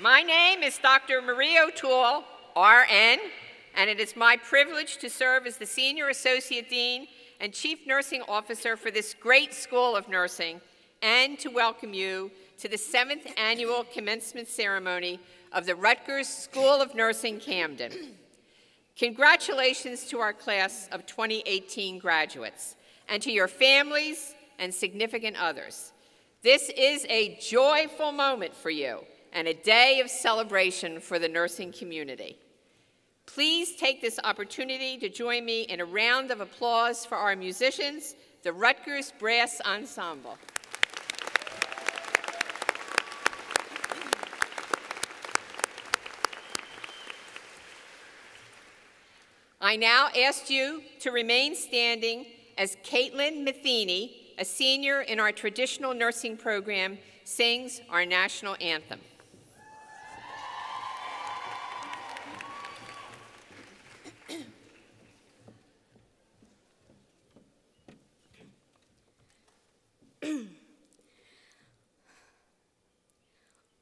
My name is Dr. Marie O'Toole, RN, and it is my privilege to serve as the Senior Associate Dean and Chief Nursing Officer for this great School of Nursing and to welcome you to the seventh annual commencement ceremony of the Rutgers School of Nursing Camden. Congratulations to our class of 2018 graduates and to your families and significant others. This is a joyful moment for you and a day of celebration for the nursing community. Please take this opportunity to join me in a round of applause for our musicians, the Rutgers Brass Ensemble. I now ask you to remain standing as Caitlin Matheny, a senior in our traditional nursing program, sings our national anthem.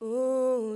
oh,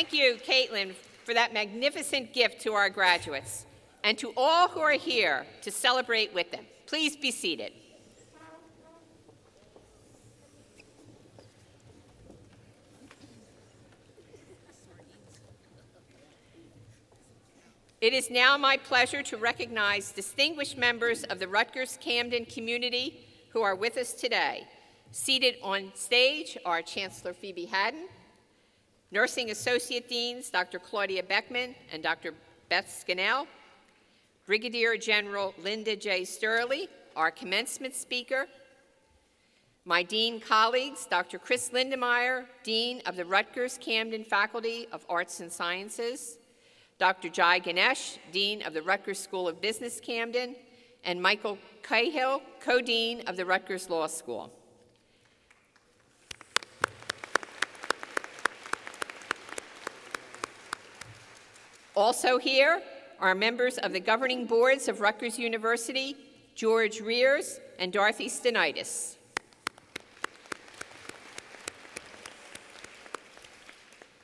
Thank you, Caitlin, for that magnificent gift to our graduates and to all who are here to celebrate with them. Please be seated. It is now my pleasure to recognize distinguished members of the Rutgers Camden community who are with us today. Seated on stage are Chancellor Phoebe Haddon, Nursing Associate Deans Dr. Claudia Beckman and Dr. Beth Scannell, Brigadier General Linda J. Stierle, our commencement speaker, my Dean colleagues, Dr. Chris Lindenmeyer, Dean of the Rutgers Camden Faculty of Arts and Sciences, Dr. Jai Ganesh, Dean of the Rutgers School of Business Camden, and Michael Cahill, co-dean of the Rutgers Law School. Also here are members of the governing boards of Rutgers University, George Rears and Dorothy Stanaitis.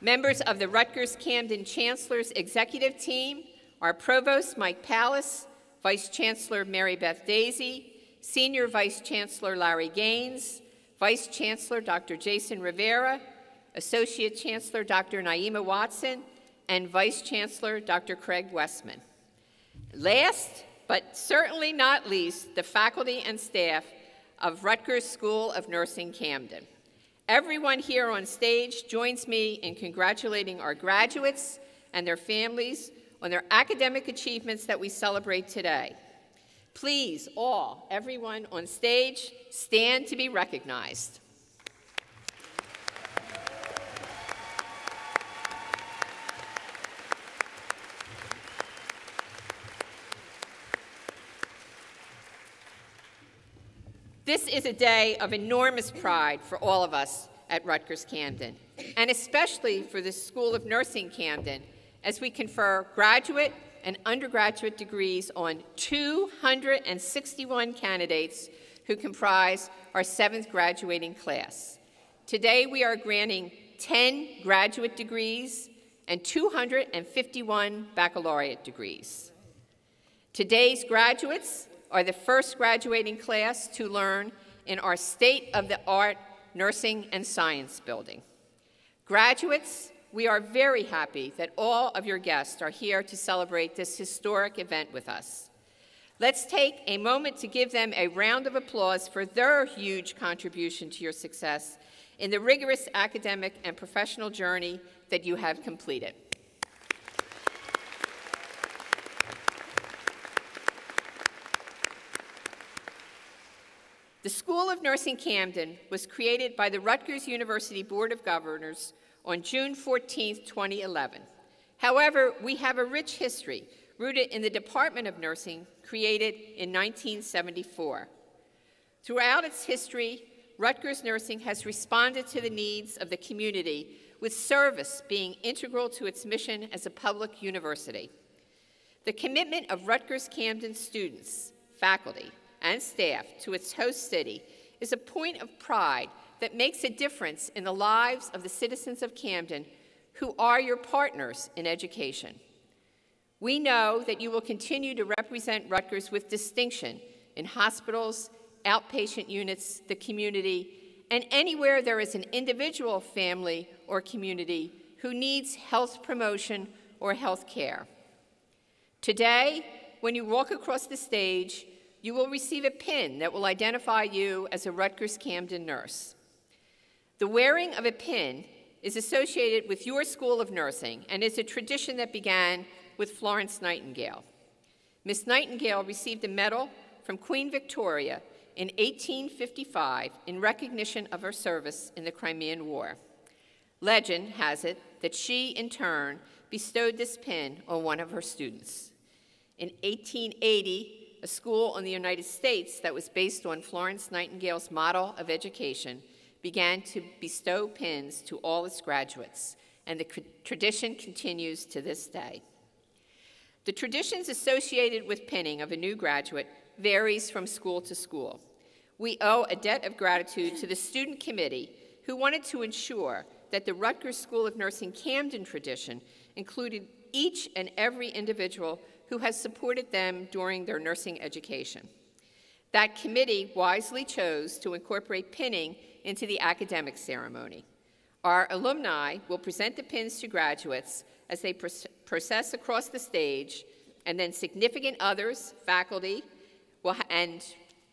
Members of the Rutgers Camden Chancellor's executive team are Provost Mike Palis, Vice Chancellor Mary Beth Daisey, Senior Vice Chancellor Larry Gaines, Vice Chancellor Dr. Jason Rivera, Associate Chancellor Dr. Naima Watson, and Vice Chancellor Dr. Craig Westman. Last, but certainly not least, the faculty and staff of Rutgers School of Nursing Camden. Everyone here on stage joins me in congratulating our graduates and their families on their academic achievements that we celebrate today. Please, all, everyone on stage, stand to be recognized. This is a day of enormous pride for all of us at Rutgers Camden, and especially for the School of Nursing Camden, as we confer graduate and undergraduate degrees on 261 candidates who comprise our seventh graduating class. Today, we are granting 10 graduate degrees and 251 baccalaureate degrees. Today's graduates are the first graduating class to learn in our state of the art nursing and science building. Graduates, we are very happy that all of your guests are here to celebrate this historic event with us. Let's take a moment to give them a round of applause for their huge contribution to your success in the rigorous academic and professional journey that you have completed. The School of Nursing Camden was created by the Rutgers University Board of Governors on June 14, 2011. However, we have a rich history rooted in the Department of Nursing created in 1974. Throughout its history, Rutgers Nursing has responded to the needs of the community with service being integral to its mission as a public university. The commitment of Rutgers Camden students, faculty, and staff to its host city is a point of pride that makes a difference in the lives of the citizens of Camden who are your partners in education. We know that you will continue to represent Rutgers with distinction in hospitals, outpatient units, the community, and anywhere there is an individual, family, or community who needs health promotion or health care. Today, when you walk across the stage, you will receive a pin that will identify you as a Rutgers Camden nurse. The wearing of a pin is associated with your School of Nursing and is a tradition that began with Florence Nightingale. Miss Nightingale received a medal from Queen Victoria in 1855 in recognition of her service in the Crimean War. Legend has it that she, in turn, bestowed this pin on one of her students. In 1880, a school in the United States that was based on Florence Nightingale's model of education began to bestow pins to all its graduates, and the tradition continues to this day. The traditions associated with pinning of a new graduate varies from school to school. We owe a debt of gratitude to the student committee who wanted to ensure that the Rutgers School of Nursing Camden tradition included each and every individual who has supported them during their nursing education. That committee wisely chose to incorporate pinning into the academic ceremony. Our alumni will present the pins to graduates as they process across the stage, and then significant others, faculty, and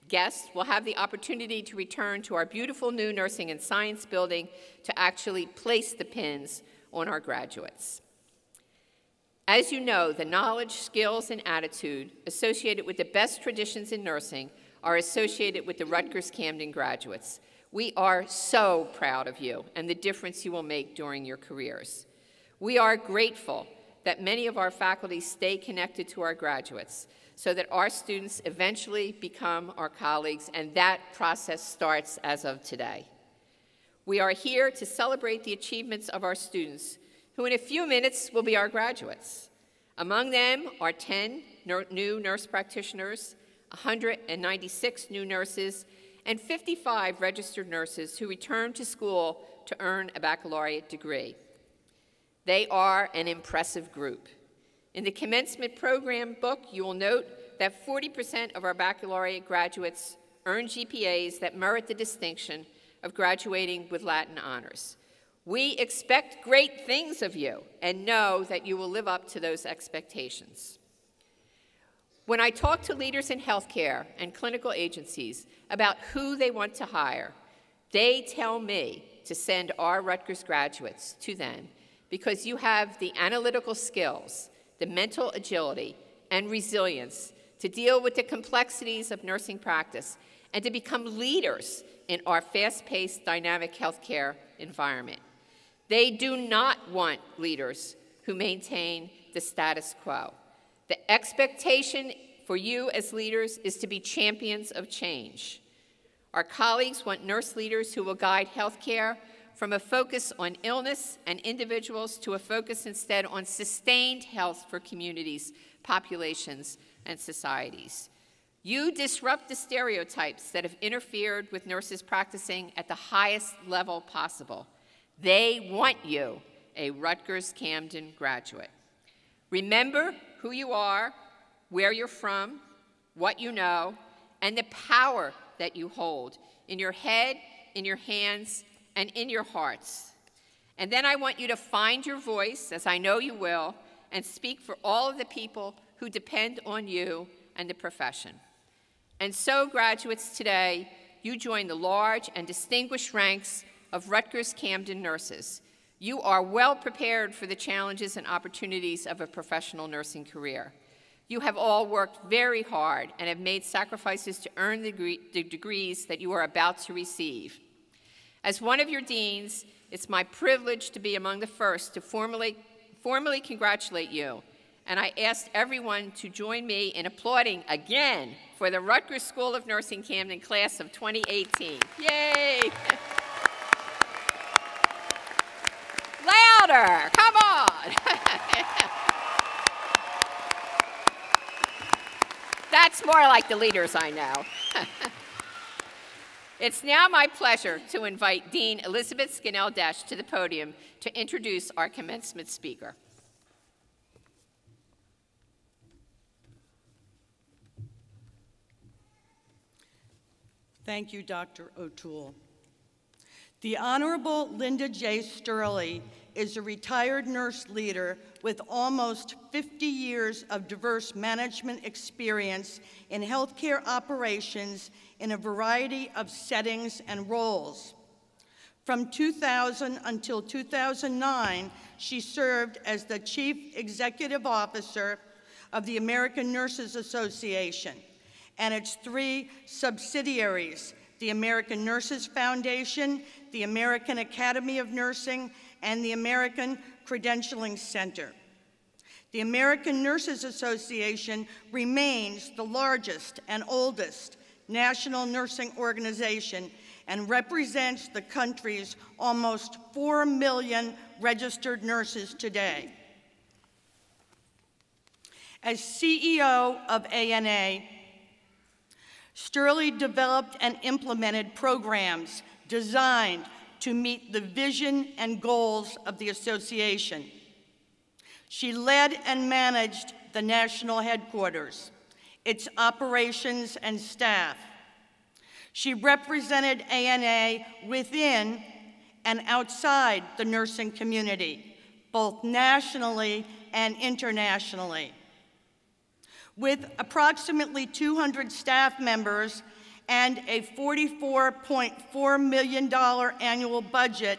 guests will have the opportunity to return to our beautiful new nursing and science building to actually place the pins on our graduates. As you know, the knowledge, skills, and attitude associated with the best traditions in nursing are associated with the Rutgers Camden graduates. We are so proud of you and the difference you will make during your careers. We are grateful that many of our faculty stay connected to our graduates so that our students eventually become our colleagues, and that process starts as of today. We are here to celebrate the achievements of our students, who in a few minutes will be our graduates. Among them are 10 new nurse practitioners, 196 new nurses, and 55 registered nurses who return to school to earn a baccalaureate degree. They are an impressive group. In the commencement program book, you will note that 40% of our baccalaureate graduates earn GPAs that merit the distinction of graduating with Latin honors. We expect great things of you and know that you will live up to those expectations. When I talk to leaders in healthcare and clinical agencies about who they want to hire, they tell me to send our Rutgers graduates to them because you have the analytical skills the mental agility and resilience to deal with the complexities of nursing practice and to become leaders in our fast paced, dynamic healthcare environment. They do not want leaders who maintain the status quo. The expectation for you as leaders is to be champions of change. Our colleagues want nurse leaders who will guide healthcare from a focus on illness and individuals to a focus instead on sustained health for communities, populations, and societies. You disrupt the stereotypes that have interfered with nurses practicing at the highest level possible. They want you, a Rutgers Camden graduate. Remember who you are, where you're from, what you know, and the power that you hold in your head, in your hands, and in your hearts. And then I want you to find your voice, as I know you will, and speak for all of the people who depend on you and the profession. And so, graduates, today, you join the large and distinguished ranks of Rutgers Camden nurses. You are well prepared for the challenges and opportunities of a professional nursing career. You have all worked very hard and have made sacrifices to earn the, degree, the degrees that you are about to receive. As one of your deans, it's my privilege to be among the first to formally, formally congratulate you. And I ask everyone to join me in applauding again for the Rutgers School of Nursing Camden class of 2018. Yay! Louder! Come on! That's more like the leaders I know. it's now my pleasure to invite Dean Elizabeth Scannell Desch to the podium to introduce our commencement speaker. Thank you, Dr. O'Toole. The Honorable Linda J. Stierle is a retired nurse leader with almost 50 years of diverse management experience in healthcare operations in a variety of settings and roles. From 2000 until 2009, she served as the Chief Executive Officer of the American Nurses Association and its three subsidiaries, the American Nurses Foundation, the American Academy of Nursing, and the American Credentialing Center. The American Nurses Association remains the largest and oldest national nursing organization and represents the country's almost 4 million registered nurses today. As CEO of ANA, Stierle developed and implemented programs designed to meet the vision and goals of the association. She led and managed the national headquarters, its operations and staff. She represented ANA within and outside the nursing community, both nationally and internationally. With approximately 200 staff members and a $44.4 million annual budget,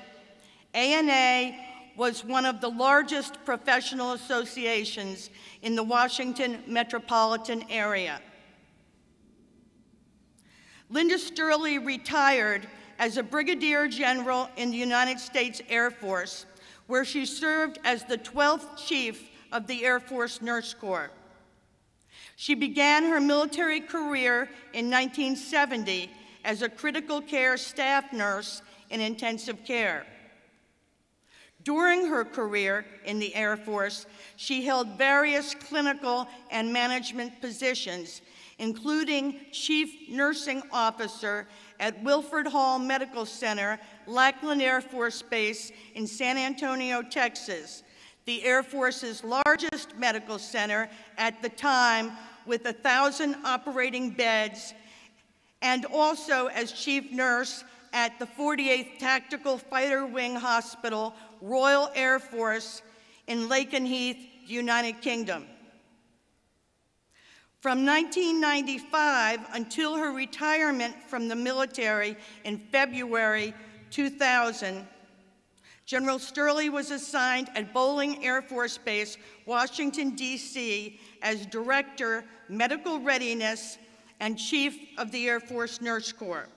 ANA was one of the largest professional associations in the Washington metropolitan area. Linda Stierle retired as a brigadier general in the United States Air Force, where she served as the 12th chief of the Air Force Nurse Corps. She began her military career in 1970 as a critical care staff nurse in intensive care. During her career in the Air Force, she held various clinical and management positions, including Chief Nursing Officer at Wilford Hall Medical Center, Lackland Air Force Base in San Antonio, Texas, the Air Force's largest medical center at the time with 1,000 operating beds, and also as chief nurse at the 48th Tactical Fighter Wing Hospital, Royal Air Force in Lakenheath, United Kingdom. From 1995 until her retirement from the military in February 2000, General Stierle was assigned at Bolling Air Force Base, Washington, D.C., as Director, Medical Readiness, and Chief of the Air Force Nurse Corps.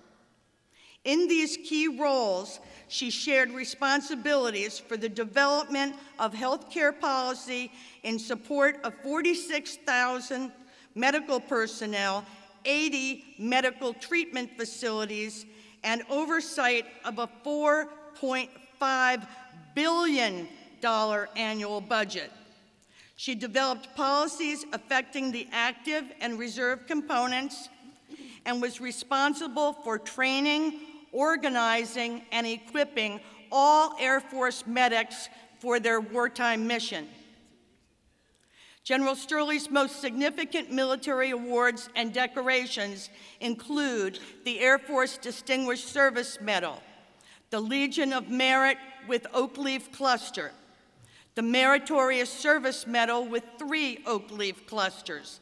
In these key roles, she shared responsibilities for the development of healthcare policy in support of 46,000 medical personnel 80 medical treatment facilities and oversight of a $4.5 billion annual budget. She developed policies affecting the active and reserve components and was responsible for training, organizing, and equipping all Air Force medics for their wartime mission. General Stierle's most significant military awards and decorations include the Air Force Distinguished Service Medal, the Legion of Merit with Oak Leaf Cluster, the Meritorious Service Medal with three oak leaf clusters,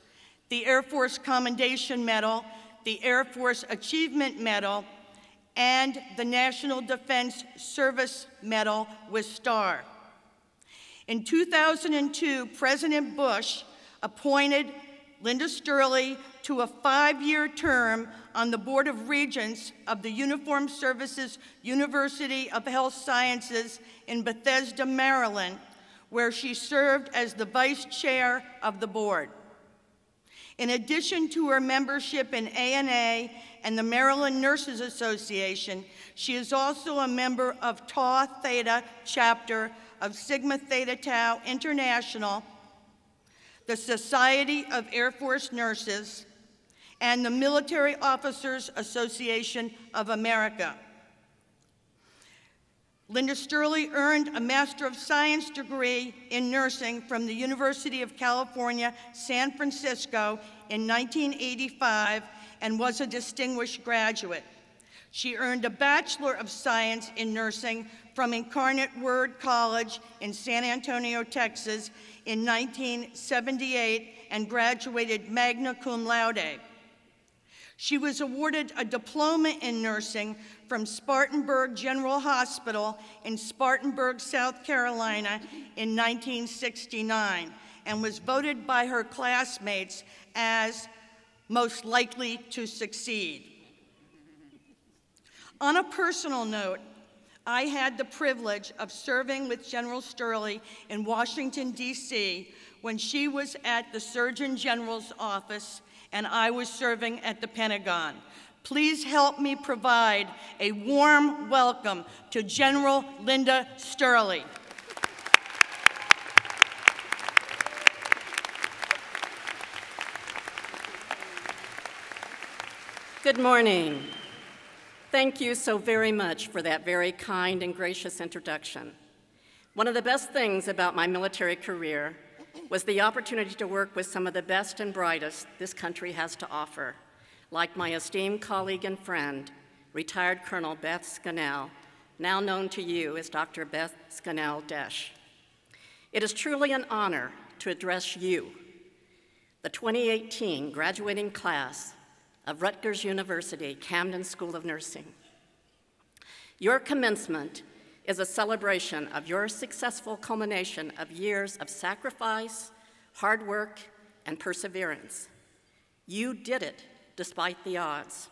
the Air Force Commendation Medal, the Air Force Achievement Medal, and the National Defense Service Medal with Star. In 2002, President Bush appointed Linda Stierle to a five-year term on the Board of Regents of the Uniformed Services University of Health Sciences in Bethesda, Maryland, where she served as the vice chair of the board. In addition to her membership in ANA and the Maryland Nurses Association, she is also a member of Tau Theta chapter of Sigma Theta Tau International, the Society of Air Force Nurses, and the Military Officers Association of America. Linda Stierle earned a Master of Science degree in nursing from the University of California, San Francisco in 1985 and was a distinguished graduate. She earned a Bachelor of Science in Nursing from Incarnate Word College in San Antonio, Texas in 1978 and graduated magna cum laude. She was awarded a diploma in nursing from Spartanburg General Hospital in Spartanburg, South Carolina in 1969 and was voted by her classmates as most likely to succeed. On a personal note, I had the privilege of serving with General Stierle in Washington, D.C. when she was at the Surgeon General's office and I was serving at the Pentagon. Please help me provide a warm welcome to General Linda Stierle. Good morning. Thank you so very much for that very kind and gracious introduction. One of the best things about my military career was the opportunity to work with some of the best and brightest this country has to offer, like my esteemed colleague and friend, retired Colonel Beth Scannell, now known to you as Dr. Beth Scannell Desch. It is truly an honor to address you, the 2018 graduating class of Rutgers University Camden School of Nursing. Your commencement is a celebration of your successful culmination of years of sacrifice, hard work, and perseverance. You did it despite the odds.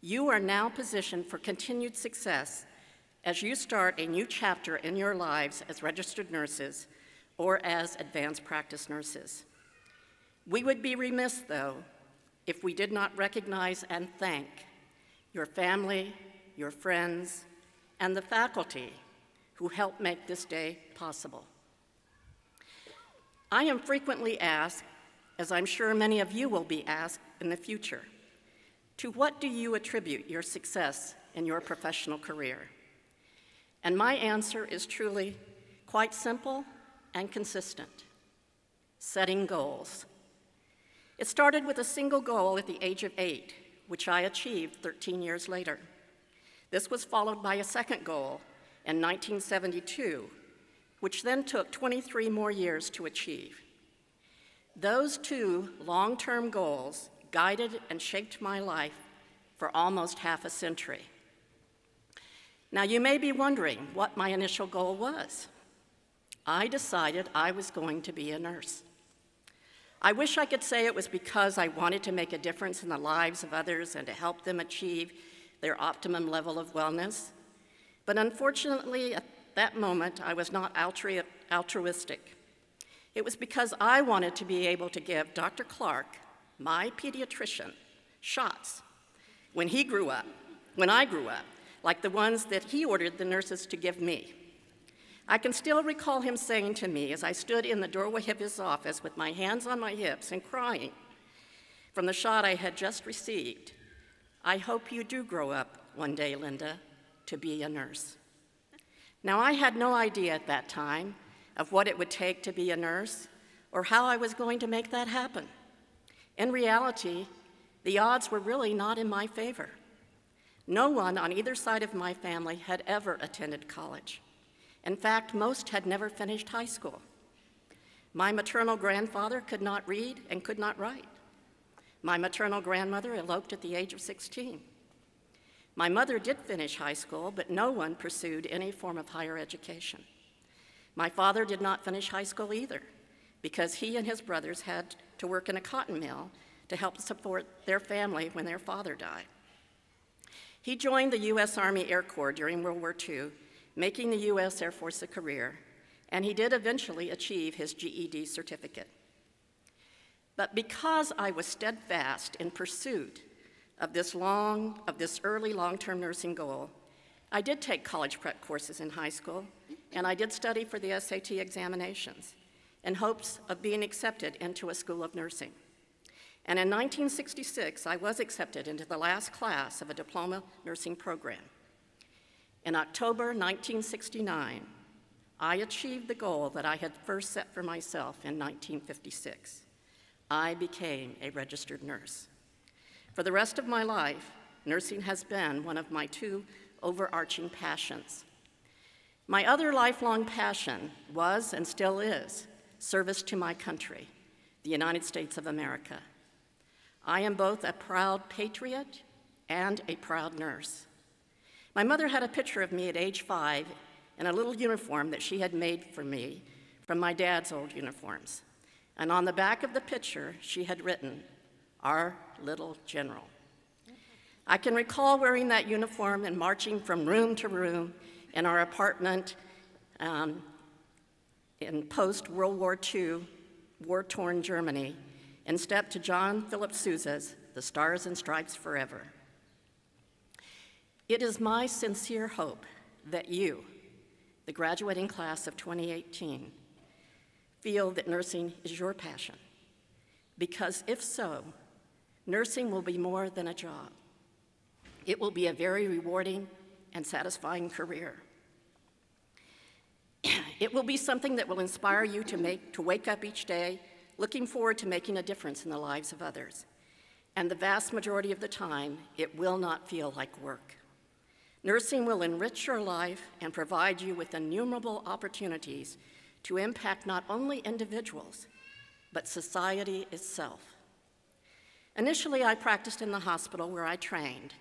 You are now positioned for continued success as you start a new chapter in your lives as registered nurses or as advanced practice nurses. We would be remiss, though, if we did not recognize and thank your family, your friends, and the faculty who helped make this day possible. I am frequently asked, as I'm sure many of you will be asked in the future, to what do you attribute your success in your professional career? And my answer is truly quite simple and consistent setting goals. It started with a single goal at the age of eight, which I achieved 13 years later. This was followed by a second goal in 1972, which then took 23 more years to achieve. Those two long term goals guided and shaped my life for almost half a century. Now, you may be wondering what my initial goal was. I decided I was going to be a nurse. I wish I could say it was because I wanted to make a difference in the lives of others and to help them achieve their optimum level of wellness. But unfortunately, at that moment, I was not altru altruistic. It was because I wanted to be able to give Dr. Clark, my pediatrician, shots. When he grew up, when I grew up, like the ones that he ordered the nurses to give me. I can still recall him saying to me as I stood in the doorway of his office with my hands on my hips and crying from the shot I had just received I hope you do grow up one day, Linda, to be a nurse. Now, I had no idea at that time of what it would take to be a nurse or how I was going to make that happen. In reality, the odds were really not in my favor. No one on either side of my family had ever attended college. In fact, most had never finished high school. My maternal grandfather could not read and could not write. My maternal grandmother eloped at the age of 16. My mother did finish high school, but no one pursued any form of higher education. My father did not finish high school either, because he and his brothers had to work in a cotton mill to help support their family when their father died. He joined the U.S. Army Air Corps during World War II, making the U.S. Air Force a career, and he did eventually achieve his GED certificate. But because I was steadfast in pursuit of this long, of this early long-term nursing goal, I did take college prep courses in high school, and I did study for the SAT examinations in hopes of being accepted into a school of nursing. And in 1966, I was accepted into the last class of a diploma nursing program. In October 1969, I achieved the goal that I had first set for myself in 1956. I became a registered nurse. For the rest of my life, nursing has been one of my two overarching passions. My other lifelong passion was and still is service to my country, the United States of America. I am both a proud patriot and a proud nurse. My mother had a picture of me at age five in a little uniform that she had made for me from my dad's old uniforms. And on the back of the picture, she had written, Our Little General. I can recall wearing that uniform and marching from room to room in our apartment um, in post World War II, war torn Germany, in step to John Philip Sousa's The Stars and Stripes Forever. It is my sincere hope that you, the graduating class of 2018, feel that nursing is your passion. Because if so, nursing will be more than a job. It will be a very rewarding and satisfying career. it will be something that will inspire you to, make, to wake up each day looking forward to making a difference in the lives of others. And the vast majority of the time, it will not feel like work. Nursing will enrich your life and provide you with innumerable opportunities to impact not only individuals, but society itself. Initially, I practiced in the hospital where I trained,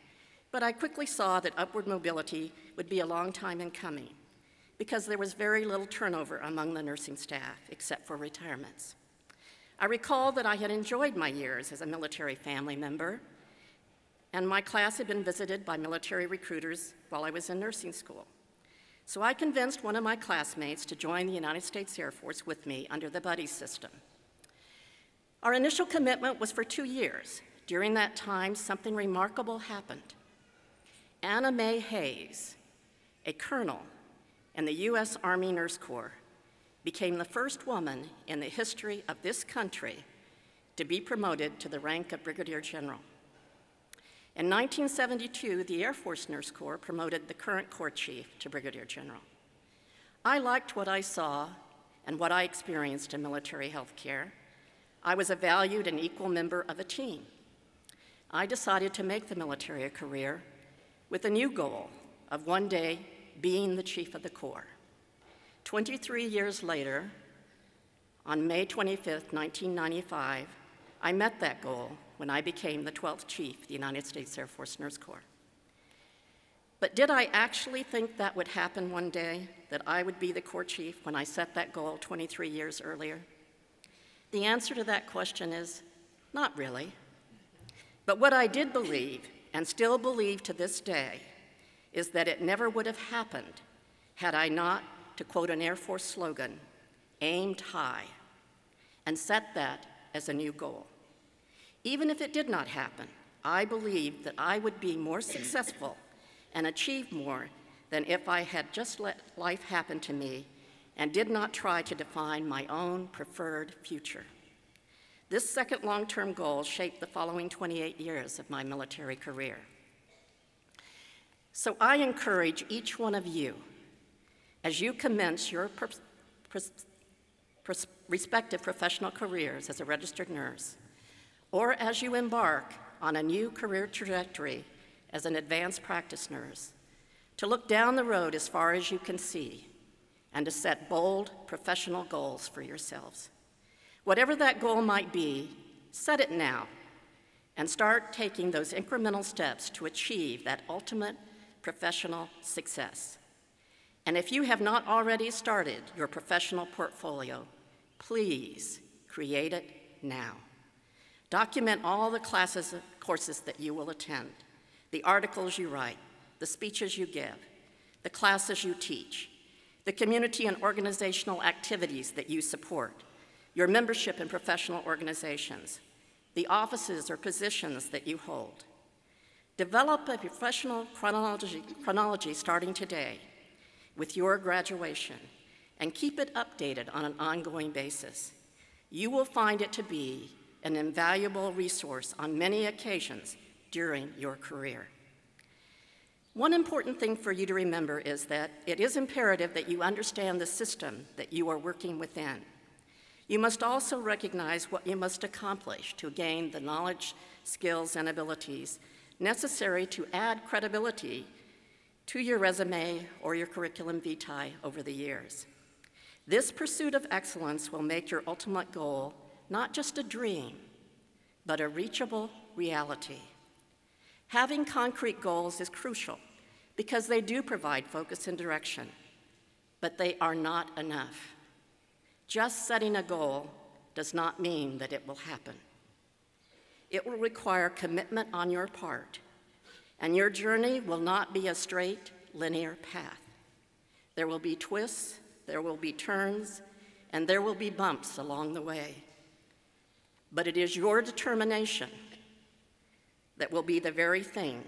but I quickly saw that upward mobility would be a long time in coming because there was very little turnover among the nursing staff except for retirements. I recall that I had enjoyed my years as a military family member, and my class had been visited by military recruiters while I was in nursing school. So I convinced one of my classmates to join the United States Air Force with me under the buddy system. Our initial commitment was for two years. During that time, something remarkable happened. Anna Mae Hays, a colonel in the U.S. Army Nurse Corps, became the first woman in the history of this country to be promoted to the rank of Brigadier General. In 1972, the Air Force Nurse Corps promoted the current Corps Chief to Brigadier General. I liked what I saw and what I experienced in military health care. I was a valued and equal member of a team. I decided to make the military a career with a new goal of one day being the Chief of the Corps. 23 years later, on May 25, 1995, I met that goal when I became the 12th Chief of the United States Air Force Nurse Corps. But did I actually think that would happen one day, that I would be the Corps Chief when I set that goal 23 years earlier? The answer to that question is not really. But what I did believe, and still believe to this day, is that it never would have happened had I not, to quote an Air Force slogan, aimed high and set that as a new goal. Even if it did not happen, I believed that I would be more successful and achieve more than if I had just let life happen to me and did not try to define my own preferred future. This second long term goal shaped the following 28 years of my military career. So I encourage each one of you, as you commence your respective professional careers as a registered nurse, or as you embark on a new career trajectory as an advanced practice nurse, to look down the road as far as you can see and to set bold professional goals for yourselves. Whatever that goal might be, set it now and start taking those incremental steps to achieve that ultimate professional success. And if you have not already started your professional portfolio, please create it now. Document all the classes, courses that you will attend, the articles you write, the speeches you give, the classes you teach, the community and organizational activities that you support, your membership in professional organizations, the offices or positions that you hold. Develop a professional chronology, chronology starting today with your graduation and keep it updated on an ongoing basis. You will find it to be an invaluable resource on many occasions during your career. One important thing for you to remember is that it is imperative that you understand the system that you are working within. You must also recognize what you must accomplish to gain the knowledge, skills, and abilities necessary to add credibility to your resume or your curriculum vitae over the years. This pursuit of excellence will make your ultimate goal not just a dream, but a reachable reality. Having concrete goals is crucial because they do provide focus and direction, but they are not enough. Just setting a goal does not mean that it will happen. It will require commitment on your part, and your journey will not be a straight, linear path. There will be twists, there will be turns, and there will be bumps along the way. But it is your determination that will be the very thing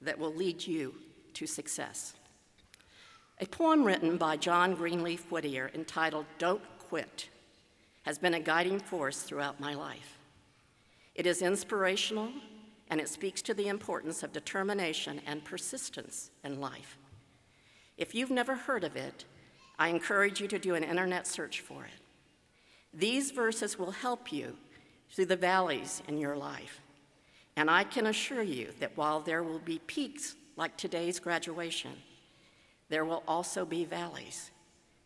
that will lead you to success. A poem written by John Greenleaf Whittier entitled Don't Quit has been a guiding force throughout my life. It is inspirational and it speaks to the importance of determination and persistence in life. If you've never heard of it, I encourage you to do an internet search for it. These verses will help you through the valleys in your life. And I can assure you that while there will be peaks like today's graduation, there will also be valleys,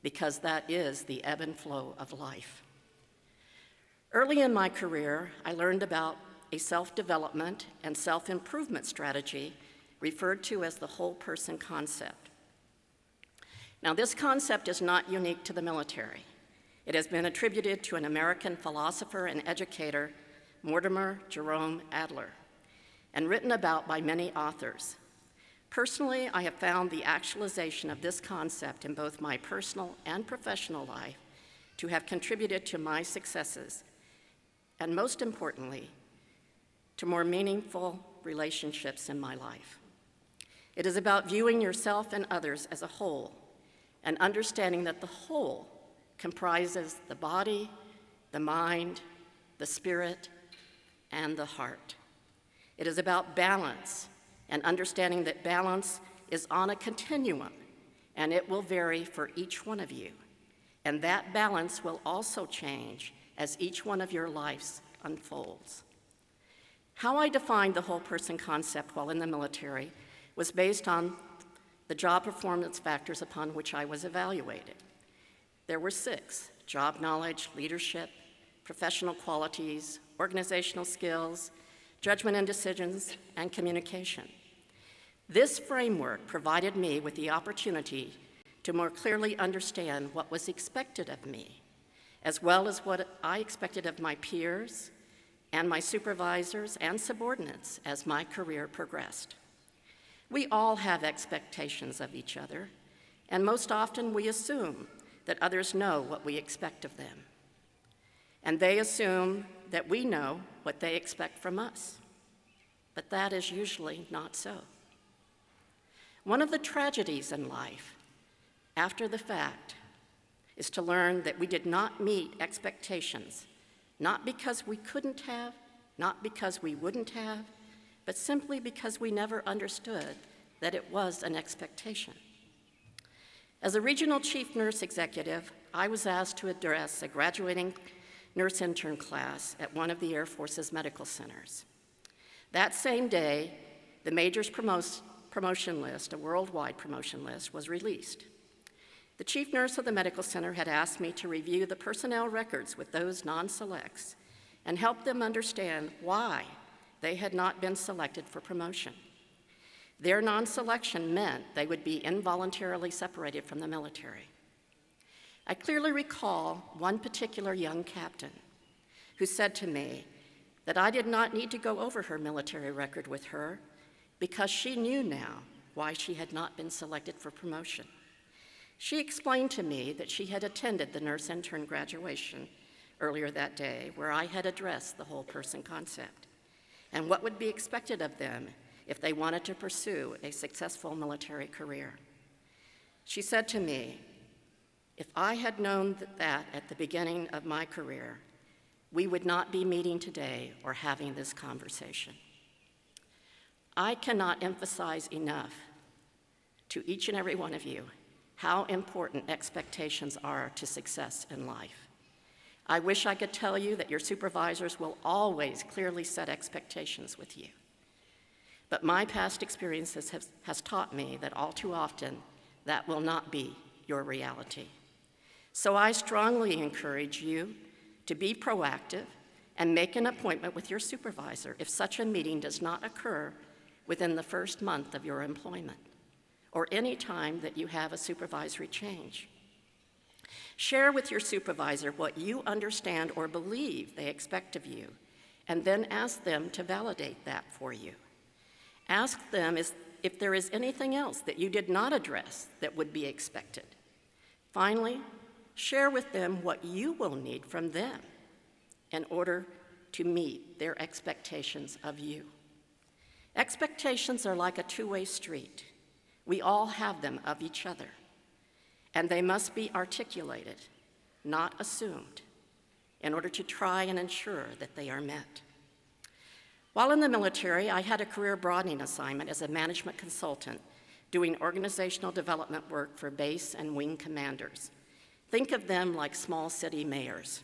because that is the ebb and flow of life. Early in my career, I learned about a self development and self improvement strategy referred to as the whole person concept. Now, this concept is not unique to the military. It has been attributed to an American philosopher and educator, Mortimer Jerome Adler, and written about by many authors. Personally, I have found the actualization of this concept in both my personal and professional life to have contributed to my successes, and most importantly, to more meaningful relationships in my life. It is about viewing yourself and others as a whole and understanding that the whole comprises the body, the mind, the spirit, and the heart. It is about balance and understanding that balance is on a continuum and it will vary for each one of you. And that balance will also change as each one of your lives unfolds. How I defined the whole person concept while in the military was based on the job performance factors upon which I was evaluated. There were six job knowledge, leadership, professional qualities, organizational skills, judgment and decisions, and communication. This framework provided me with the opportunity to more clearly understand what was expected of me, as well as what I expected of my peers and my supervisors and subordinates as my career progressed. We all have expectations of each other, and most often we assume that others know what we expect of them. And they assume that we know what they expect from us. but that is usually not so. One of the tragedies in life, after the fact, is to learn that we did not meet expectations, not because we couldn't have, not because we wouldn't have, but simply because we never understood that it was an expectation. As a regional chief nurse executive, I was asked to address a graduating nurse intern class at one of the Air Force's medical centers. That same day, the major's promo- promotion list, a worldwide promotion list, was released. The chief nurse of the medical center had asked me to review the personnel records with those non selects and help them understand why they had not been selected for promotion. Their non selection meant they would be involuntarily separated from the military. I clearly recall one particular young captain who said to me that I did not need to go over her military record with her because she knew now why she had not been selected for promotion. She explained to me that she had attended the nurse intern graduation earlier that day, where I had addressed the whole person concept and what would be expected of them if they wanted to pursue a successful military career. She said to me, If I had known that at the beginning of my career, we would not be meeting today or having this conversation. I cannot emphasize enough to each and every one of you how important expectations are to success in life. I wish I could tell you that your supervisors will always clearly set expectations with you. But my past experiences have, has taught me that all too often that will not be your reality. So I strongly encourage you to be proactive and make an appointment with your supervisor if such a meeting does not occur within the first month of your employment or any time that you have a supervisory change. Share with your supervisor what you understand or believe they expect of you, and then ask them to validate that for you. Ask them if there is anything else that you did not address that would be expected. Finally, share with them what you will need from them in order to meet their expectations of you. Expectations are like a two way street. We all have them of each other and they must be articulated, not assumed, in order to try and ensure that they are met. While in the military, I had a career broadening assignment as a management consultant doing organizational development work for base and wing commanders. Think of them like small city mayors.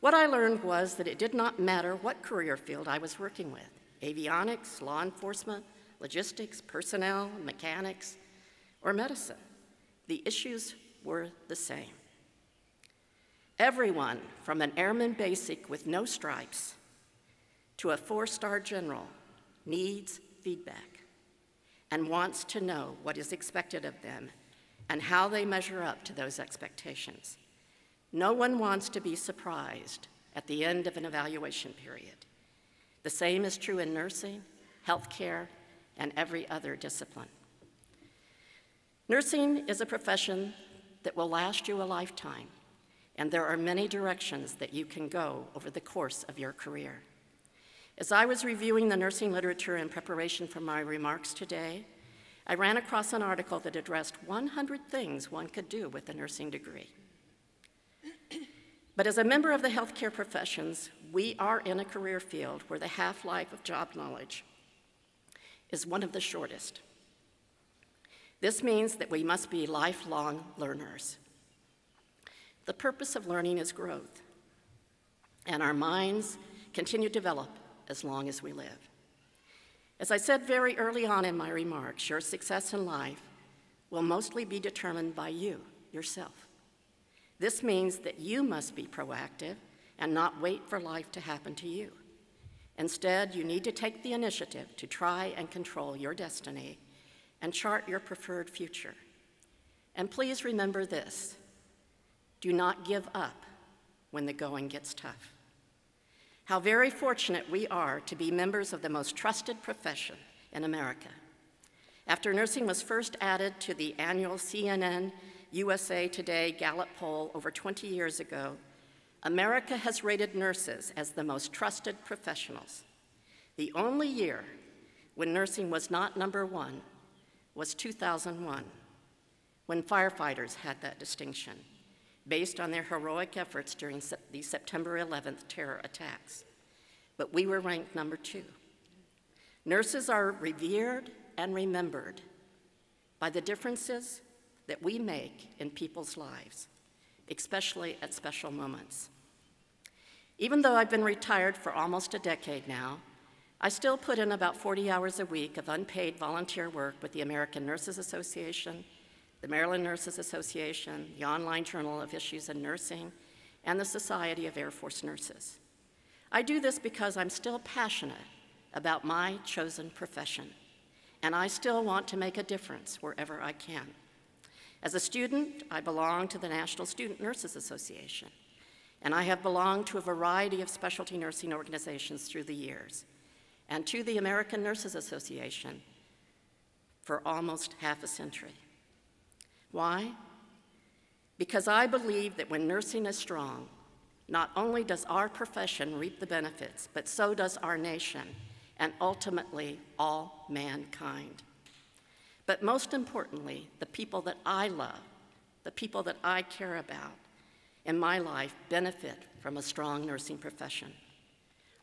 What I learned was that it did not matter what career field I was working with avionics, law enforcement, logistics, personnel, mechanics, or medicine the issues were the same. Everyone, from an airman basic with no stripes to a four star general, needs feedback and wants to know what is expected of them and how they measure up to those expectations. No one wants to be surprised at the end of an evaluation period. The same is true in nursing, healthcare, and every other discipline. Nursing is a profession that will last you a lifetime, and there are many directions that you can go over the course of your career. As I was reviewing the nursing literature in preparation for my remarks today, I ran across an article that addressed 100 things one could do with a nursing degree. But as a member of the healthcare professions, we are in a career field where the half life of job knowledge is one of the shortest. This means that we must be lifelong learners. The purpose of learning is growth, and our minds continue to develop as long as we live. As I said very early on in my remarks, your success in life will mostly be determined by you, yourself. This means that you must be proactive and not wait for life to happen to you. Instead, you need to take the initiative to try and control your destiny and chart your preferred future. And please remember this do not give up when the going gets tough. How very fortunate we are to be members of the most trusted profession in America. After nursing was first added to the annual CNN USA Today Gallup poll over 20 years ago, America has rated nurses as the most trusted professionals. The only year when nursing was not number one was 2001, when firefighters had that distinction, based on their heroic efforts during the September 11th terror attacks. But we were ranked number two. Nurses are revered and remembered by the differences that we make in people's lives, especially at special moments. Even though I've been retired for almost a decade now, I still put in about 40 hours a week of unpaid volunteer work with the American Nurses Association, the Maryland Nurses Association, the Online Journal of Issues in Nursing, and the Society of Air Force Nurses. I do this because I'm still passionate about my chosen profession, and I still want to make a difference wherever I can. As a student, I belong to the National Student Nurses Association, and I have belonged to a variety of specialty nursing organizations through the years, and to the American Nurses Association for almost half a century. Why? Because I believe that when nursing is strong, not only does our profession reap the benefits, but so does our nation, and ultimately all mankind. But most importantly, the people that I love, the people that I care about in my life benefit from a strong nursing profession.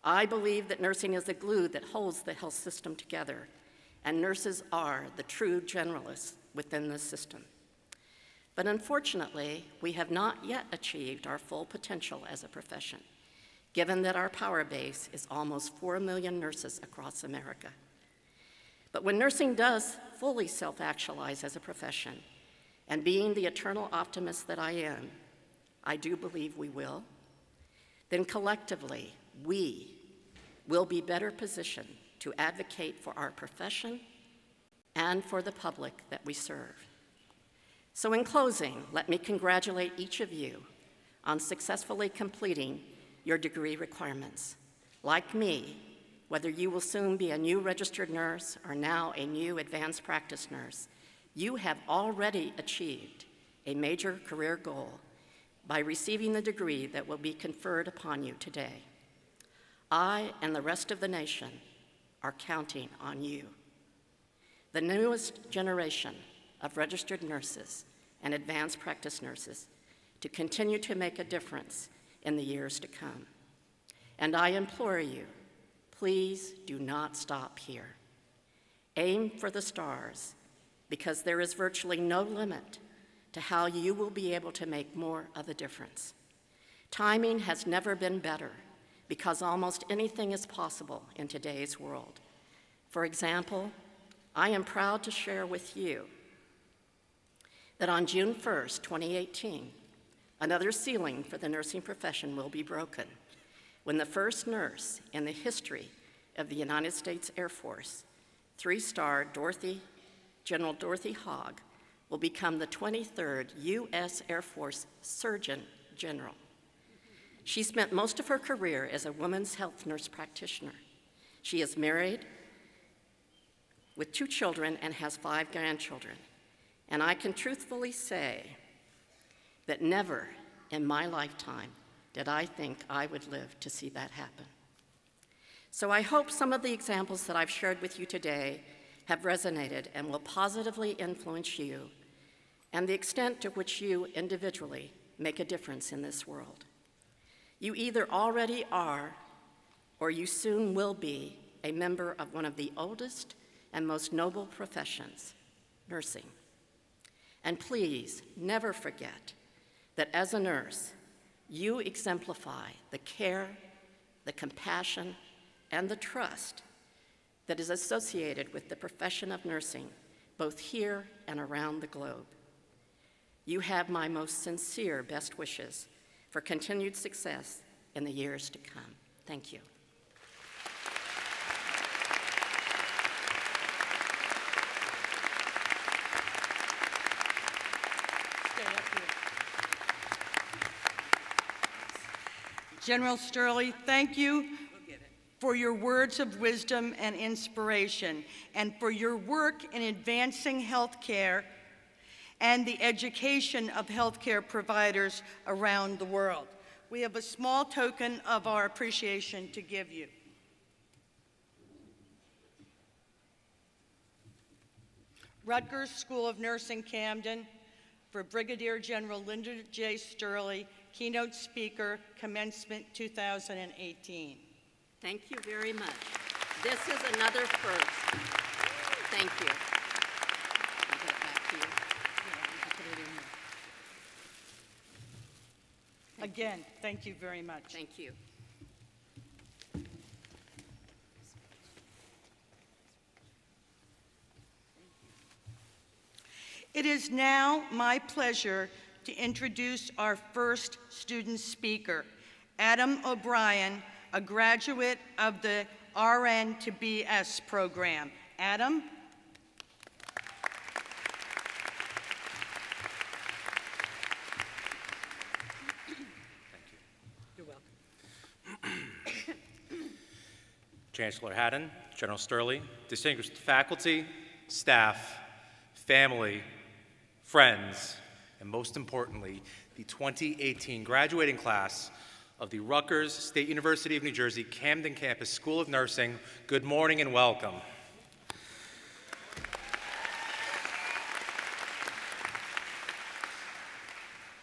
I believe that nursing is the glue that holds the health system together, and nurses are the true generalists within the system. But unfortunately, we have not yet achieved our full potential as a profession, given that our power base is almost 4 million nurses across America. But when nursing does fully self actualize as a profession, and being the eternal optimist that I am, I do believe we will, then collectively, we will be better positioned to advocate for our profession and for the public that we serve. So, in closing, let me congratulate each of you on successfully completing your degree requirements. Like me, whether you will soon be a new registered nurse or now a new advanced practice nurse, you have already achieved a major career goal by receiving the degree that will be conferred upon you today. I and the rest of the nation are counting on you. The newest generation of registered nurses and advanced practice nurses to continue to make a difference in the years to come. And I implore you, please do not stop here. Aim for the stars because there is virtually no limit to how you will be able to make more of a difference. Timing has never been better because almost anything is possible in today's world. For example, I am proud to share with you that on June 1st, 2018, another ceiling for the nursing profession will be broken when the first nurse in the history of the United States Air Force, three star Dorothy, General Dorothy Hogg, will become the 23rd U.S. Air Force Surgeon General. She spent most of her career as a women's health nurse practitioner. She is married with two children and has five grandchildren. And I can truthfully say that never in my lifetime did I think I would live to see that happen. So I hope some of the examples that I've shared with you today have resonated and will positively influence you and the extent to which you individually make a difference in this world. You either already are or you soon will be a member of one of the oldest and most noble professions, nursing. And please never forget that as a nurse, you exemplify the care, the compassion, and the trust that is associated with the profession of nursing, both here and around the globe. You have my most sincere best wishes for continued success in the years to come. Thank you. General Stierle, thank you for your words of wisdom and inspiration, and for your work in advancing health care and the education of healthcare providers around the world. We have a small token of our appreciation to give you. Rutgers School of Nursing Camden, for Brigadier General Linda J. Stierle keynote speaker, commencement 2018. Thank you very much. This is another first. Thank you. Get it you. Again, thank you very much. Thank you. It is now my pleasure to introduce our first student speaker, Adam O'Brien, a graduate of the RN to BS program. Adam? Thank you. You're welcome. Chancellor Haddon, General Stierle, distinguished faculty, staff, family, friends, and most importantly, the 2018 graduating class of the Rutgers State University of New Jersey Camden Campus School of Nursing, good morning and welcome.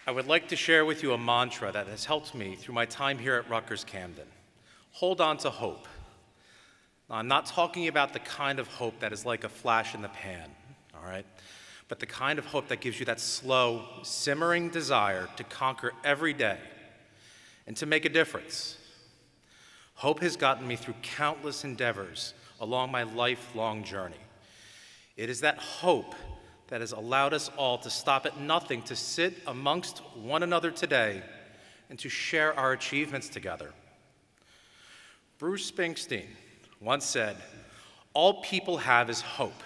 I would like to share with you a mantra that has helped me through my time here at Rutgers Camden. Hold on to hope. Now, I'm not talking about the kind of hope that is like a flash in the pan, all right? But the kind of hope that gives you that slow, simmering desire to conquer every day and to make a difference. Hope has gotten me through countless endeavors along my lifelong journey. It is that hope that has allowed us all to stop at nothing to sit amongst one another today and to share our achievements together. Bruce Springsteen once said, All people have is hope.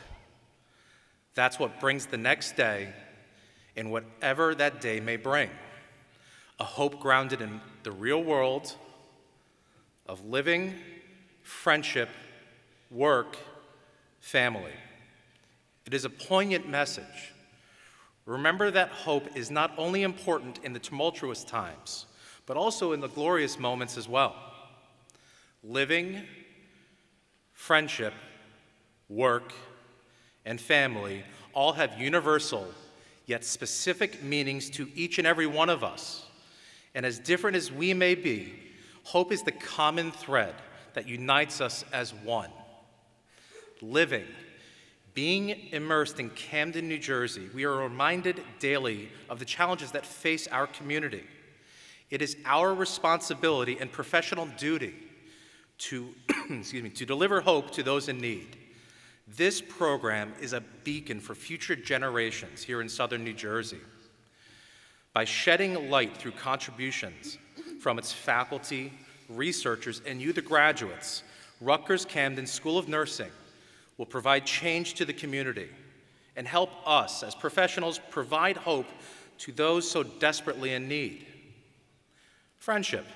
That's what brings the next day and whatever that day may bring. A hope grounded in the real world of living, friendship, work, family. It is a poignant message. Remember that hope is not only important in the tumultuous times, but also in the glorious moments as well. Living, friendship, work, and family all have universal yet specific meanings to each and every one of us. And as different as we may be, hope is the common thread that unites us as one. Living, being immersed in Camden, New Jersey, we are reminded daily of the challenges that face our community. It is our responsibility and professional duty to, excuse me, to deliver hope to those in need. This program is a beacon for future generations here in southern New Jersey. By shedding light through contributions from its faculty, researchers, and you, the graduates, Rutgers Camden School of Nursing will provide change to the community and help us as professionals provide hope to those so desperately in need. Friendship.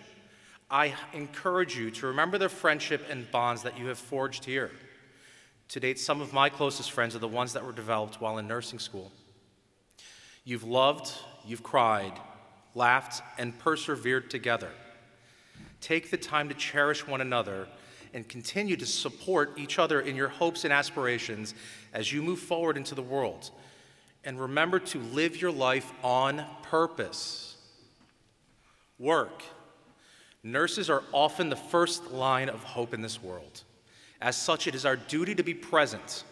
I encourage you to remember the friendship and bonds that you have forged here. To date, some of my closest friends are the ones that were developed while in nursing school. You've loved, you've cried, laughed, and persevered together. Take the time to cherish one another and continue to support each other in your hopes and aspirations as you move forward into the world. And remember to live your life on purpose. Work. Nurses are often the first line of hope in this world. As such, it is our duty to be present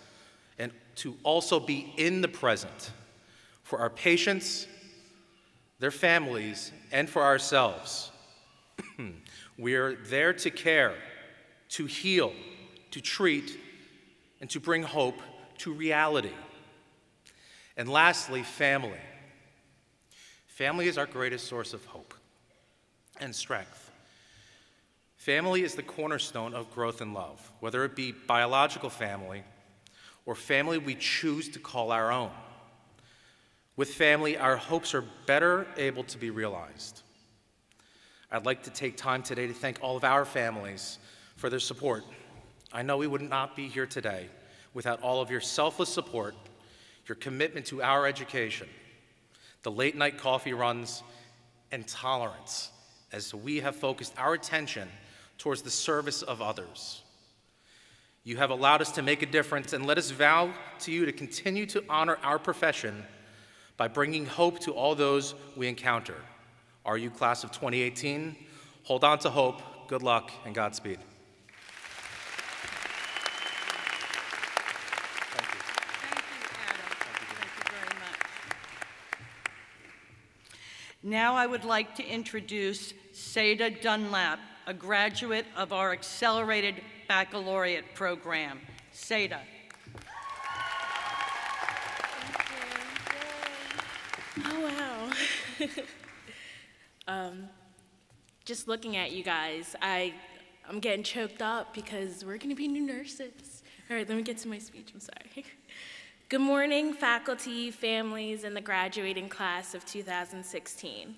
and to also be in the present for our patients, their families, and for ourselves. we are there to care, to heal, to treat, and to bring hope to reality. And lastly, family. Family is our greatest source of hope and strength. Family is the cornerstone of growth and love, whether it be biological family or family we choose to call our own. With family, our hopes are better able to be realized. I'd like to take time today to thank all of our families for their support. I know we would not be here today without all of your selfless support, your commitment to our education, the late night coffee runs, and tolerance as we have focused our attention towards the service of others. You have allowed us to make a difference, and let us vow to you to continue to honor our profession by bringing hope to all those we encounter. Are you, class of 2018? Hold on to hope. Good luck and Godspeed. Thank you, Adam. Thank you very much. Now I would like to introduce Seda Dunlap, a graduate of our Accelerated Baccalaureate program. Seda. Oh, wow. um, just looking at you guys, I, I'm getting choked up because we're going to be new nurses. All right, let me get to my speech. I'm sorry. Good morning, faculty, families, and the graduating class of 2016.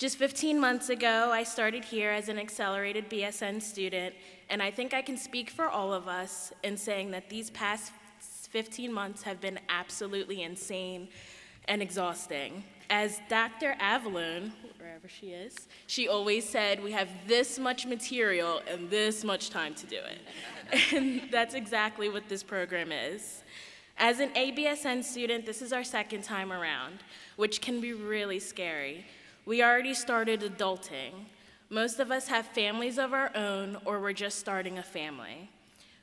Just 15 months ago, I started here as an accelerated BSN student, and I think I can speak for all of us in saying that these past 15 months have been absolutely insane and exhausting. As Dr. Avalone, wherever she is, she always said, we have this much material and this much time to do it. And that's exactly what this program is. As an ABSN student, this is our second time around, which can be really scary. We already started adulting. Most of us have families of our own, or we're just starting a family,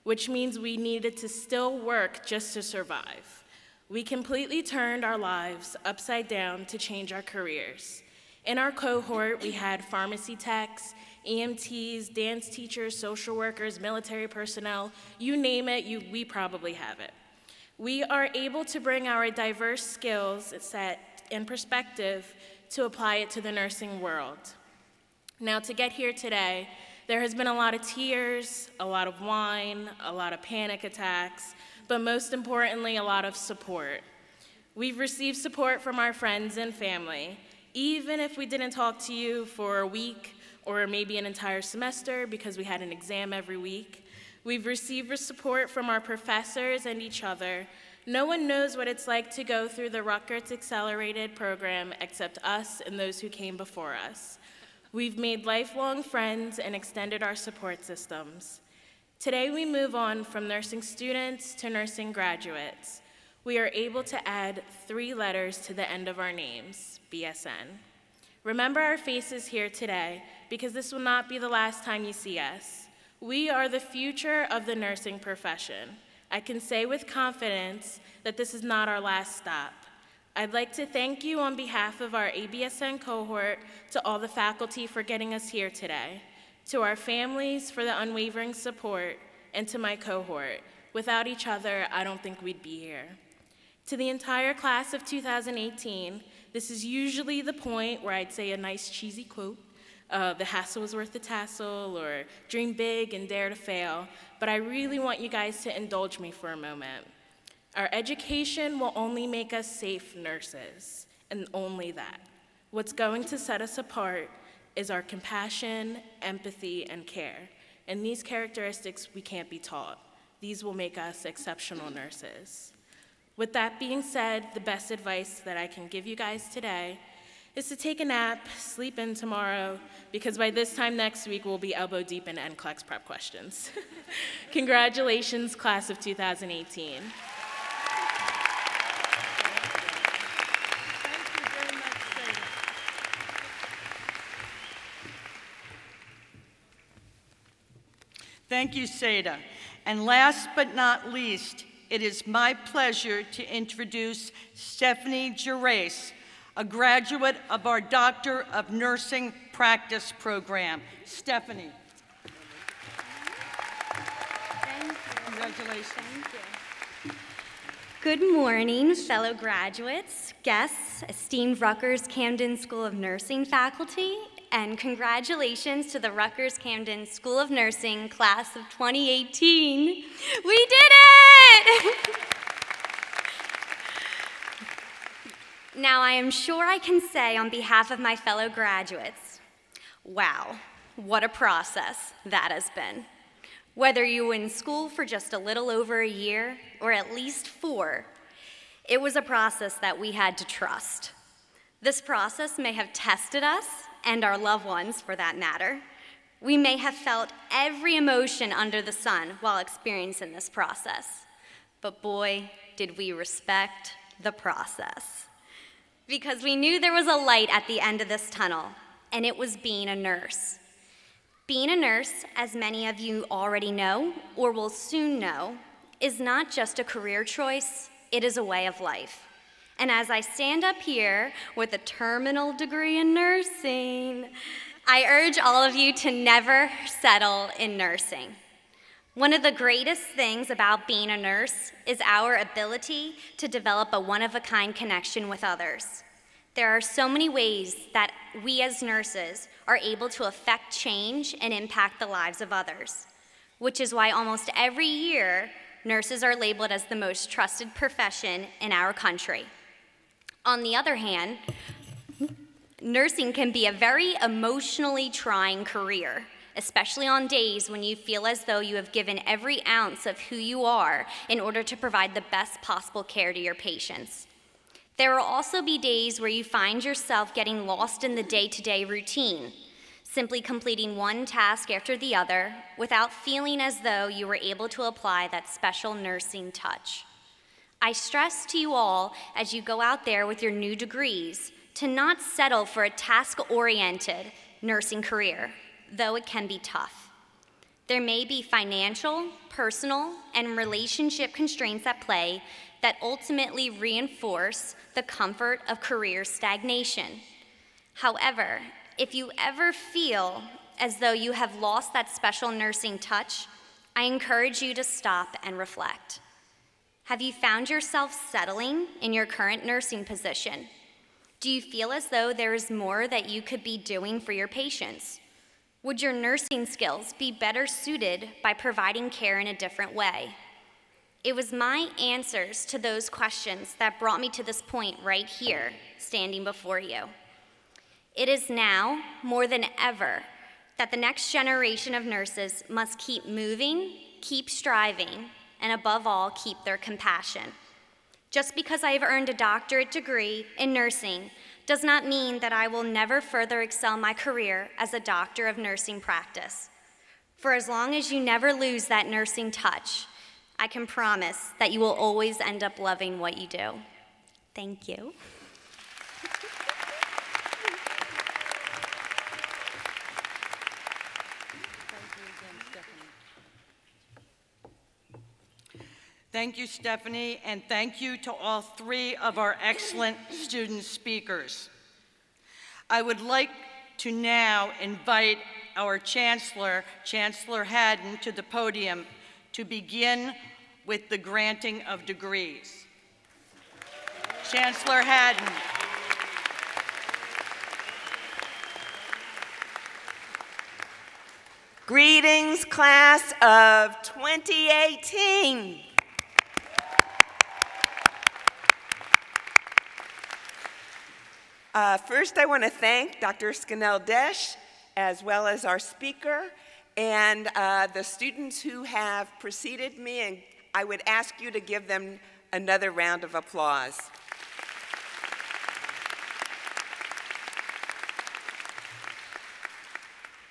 which means we needed to still work just to survive. We completely turned our lives upside down to change our careers. In our cohort, we had pharmacy techs, EMTs, dance teachers, social workers, military personnel, you name it, you, we probably have it. We are able to bring our diverse skills set and perspective to apply it to the nursing world. Now, to get here today, there has been a lot of tears, a lot of wine, a lot of panic attacks, but most importantly, a lot of support. We've received support from our friends and family, even if we didn't talk to you for a week or maybe an entire semester because we had an exam every week. We've received support from our professors and each other. No one knows what it's like to go through the Rutgers Accelerated program except us and those who came before us. We've made lifelong friends and extended our support systems. Today, we move on from nursing students to nursing graduates. We are able to add three letters to the end of our names BSN. Remember our faces here today because this will not be the last time you see us. We are the future of the nursing profession. I can say with confidence that this is not our last stop. I'd like to thank you on behalf of our ABSN cohort to all the faculty for getting us here today, to our families for the unwavering support, and to my cohort. Without each other, I don't think we'd be here. To the entire class of 2018, this is usually the point where I'd say a nice cheesy quote. Uh, the hassle was worth the tassel, or dream big and dare to fail. But I really want you guys to indulge me for a moment. Our education will only make us safe nurses, and only that. What's going to set us apart is our compassion, empathy, and care. And these characteristics we can't be taught. These will make us exceptional nurses. With that being said, the best advice that I can give you guys today is to take a nap, sleep in tomorrow, because by this time next week we'll be elbow deep in NCLEX prep questions. Congratulations, class of 2018. Thank you Seda. And last but not least, it is my pleasure to introduce Stephanie Gerace, a graduate of our Doctor of Nursing Practice program. Stephanie. Thank you. Congratulations. Good morning, fellow graduates, guests, esteemed Rutgers Camden School of Nursing faculty, and congratulations to the Rutgers Camden School of Nursing class of 2018. We did it! now, I am sure I can say on behalf of my fellow graduates, wow, what a process that has been. Whether you were in school for just a little over a year or at least four, it was a process that we had to trust. This process may have tested us and our loved ones for that matter, We may have felt every emotion under the sun while experiencing this process. But boy, did we respect the process. Because we knew there was a light at the end of this tunnel, and it was being a nurse. Being a nurse, as many of you already know or will soon know, is not just a career choice, it is a way of life. And as I stand up here with a terminal degree in nursing, I urge all of you to never settle in nursing. One of the greatest things about being a nurse is our ability to develop a one of a kind connection with others. There are so many ways that we as nurses are able to affect change and impact the lives of others, which is why almost every year nurses are labeled as the most trusted profession in our country. On the other hand, nursing can be a very emotionally trying career especially on days when you feel as though you have given every ounce of who you are in order to provide the best possible care to your patients. There will also be days where you find yourself getting lost in the day to day routine, simply completing one task after the other without feeling as though you were able to apply that special nursing touch. I stress to you all as you go out there with your new degrees to not settle for a task oriented nursing career though it can be tough. There may be financial, personal, and relationship constraints at play that ultimately reinforce the comfort of career stagnation. However, if you ever feel as though you have lost that special nursing touch, I encourage you to stop and reflect. Have you found yourself settling in your current nursing position? Do you feel as though there is more that you could be doing for your patients? Would your nursing skills be better suited by providing care in a different way? It was my answers to those questions that brought me to this point right here, standing before you. It is now, more than ever, that the next generation of nurses must keep moving, keep striving, and above all, keep their compassion. Just because I have earned a doctorate degree in nursing does not mean that I will never further excel my career as a doctor of nursing practice. For as long as you never lose that nursing touch, I can promise that you will always end up loving what you do. Thank you. Thank you, Stephanie, and thank you to all three of our excellent student speakers. I would like to now invite our Chancellor, Chancellor Haddon, to the podium to begin with the granting of degrees. Chancellor Haddon. Greetings, class of 2018. Uh, first, I want to thank Dr. Scannell Desch, as well as our speaker, and uh, the students who have preceded me, and I would ask you to give them another round of applause.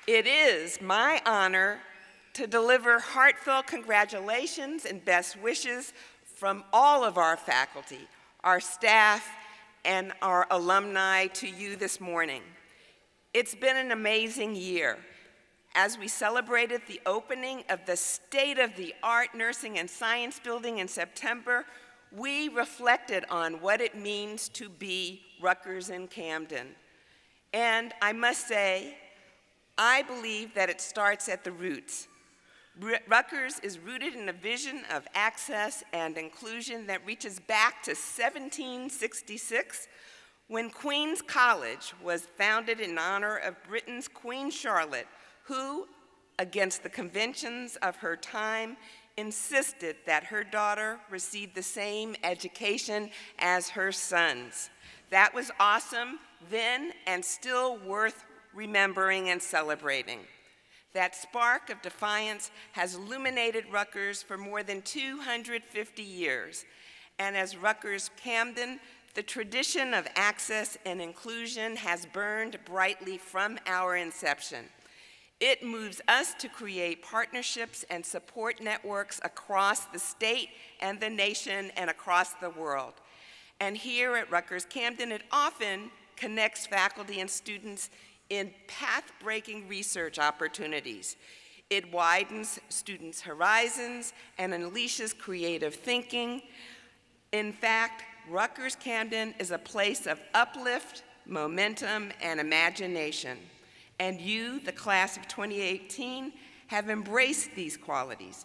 It is my honor to deliver heartfelt congratulations and best wishes from all of our faculty, our staff, and our alumni to you this morning. It's been an amazing year. As we celebrated the opening of the state-of-the-art nursing and science building in September, we reflected on what it means to be Rutgers in Camden. And I must say, I believe that it starts at the roots. Rutgers is rooted in a vision of access and inclusion that reaches back to 1766 when Queen's College was founded in honor of Britain's Queen Charlotte, who, against the conventions of her time, insisted that her daughter receive the same education as her sons. That was awesome then and still worth remembering and celebrating. That spark of defiance has illuminated Rutgers for more than 250 years. And as Rutgers Camden, the tradition of access and inclusion has burned brightly from our inception. It moves us to create partnerships and support networks across the state and the nation and across the world. And here at Rutgers Camden, it often connects faculty and students in path-breaking research opportunities. It widens students' horizons and unleashes creative thinking. In fact, Rutgers Camden is a place of uplift, momentum, and imagination. And you, the class of 2018, have embraced these qualities.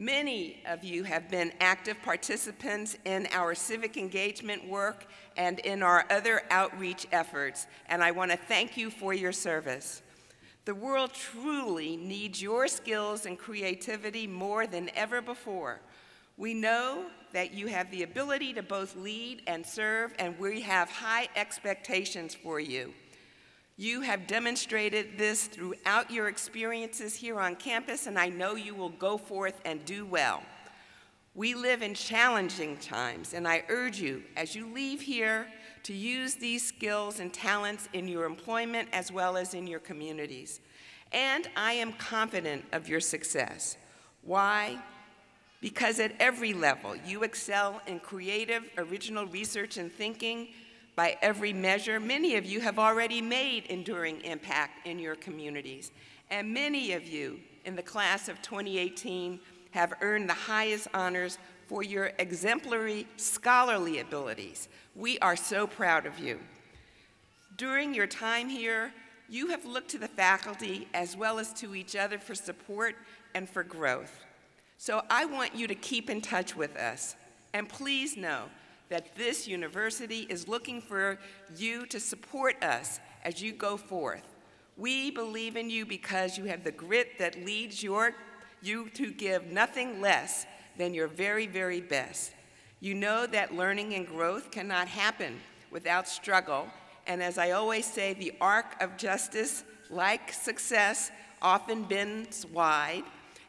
Many of you have been active participants in our civic engagement work and in our other outreach efforts, and I want to thank you for your service. The world truly needs your skills and creativity more than ever before. We know that you have the ability to both lead and serve, and we have high expectations for you. You have demonstrated this throughout your experiences here on campus, and I know you will go forth and do well. We live in challenging times, and I urge you, as you leave here, to use these skills and talents in your employment as well as in your communities. And I am confident of your success. Why? Because at every level, you excel in creative, original research and thinking. By every measure, many of you have already made enduring impact in your communities. And many of you in the class of 2018 have earned the highest honors for your exemplary scholarly abilities. We are so proud of you. During your time here, you have looked to the faculty as well as to each other for support and for growth. So I want you to keep in touch with us. And please know that this university is looking for you to support us as you go forth. We believe in you because you have the grit that leads your, you to give nothing less than your very, very best. You know that learning and growth cannot happen without struggle, and as I always say, the arc of justice, like success, often bends wide.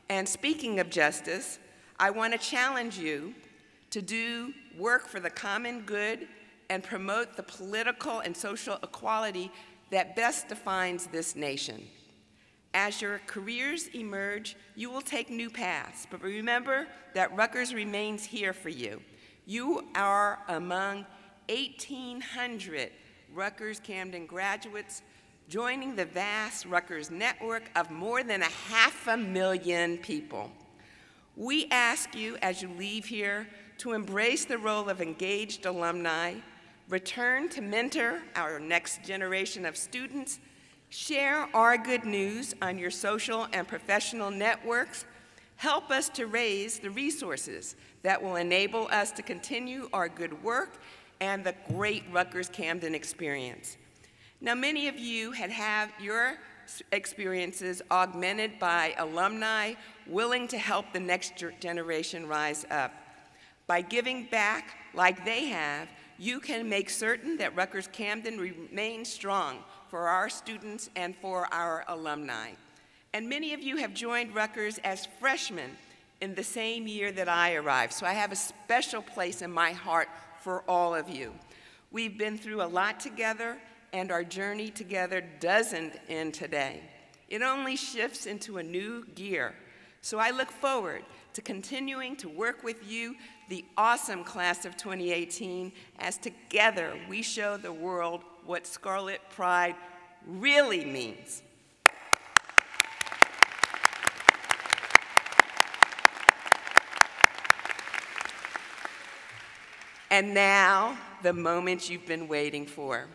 And speaking of justice, I want to challenge you to do work for the common good and promote the political and social equality that best defines this nation. As your careers emerge, you will take new paths, but remember that Rutgers remains here for you. You are among 1,800 Rutgers Camden graduates joining the vast Rutgers network of more than a half a million people. We ask you as you leave here to embrace the role of engaged alumni, return to mentor our next generation of students, Share our good news on your social and professional networks. Help us to raise the resources that will enable us to continue our good work and the great Rutgers Camden experience. Now, many of you had had your experiences augmented by alumni willing to help the next generation rise up. By giving back like they have, you can make certain that Rutgers Camden remains strong for our students and for our alumni. And many of you have joined Rutgers as freshmen in the same year that I arrived, so I have a special place in my heart for all of you. We've been through a lot together, and our journey together doesn't end today. It only shifts into a new gear. So I look forward to continuing to work with you, the awesome class of 2018, as together we show the world what Scarlet Pride really means. And now, the moment you've been waiting for.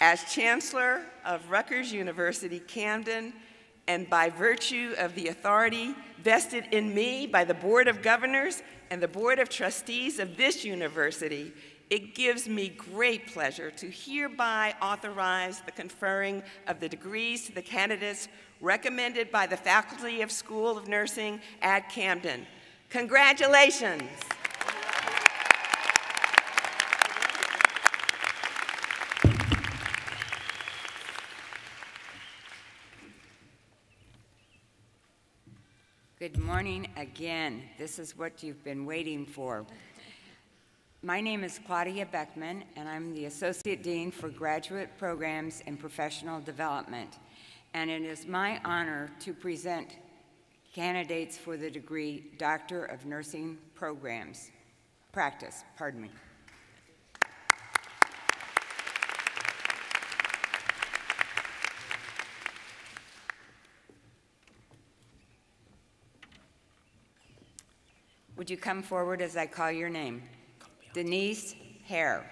As Chancellor of Rutgers University Camden, and by virtue of the authority vested in me by the Board of Governors and the Board of Trustees of this university, it gives me great pleasure to hereby authorize the conferring of the degrees to the candidates recommended by the Faculty of School of Nursing at Camden. Congratulations. Good morning again. This is what you've been waiting for. My name is Claudia Beckman, and I'm the Associate Dean for Graduate Programs and Professional Development. And it is my honor to present candidates for the degree Doctor of Nursing Programs. Practice, pardon me. Would you come forward as I call your name? Denise Hare.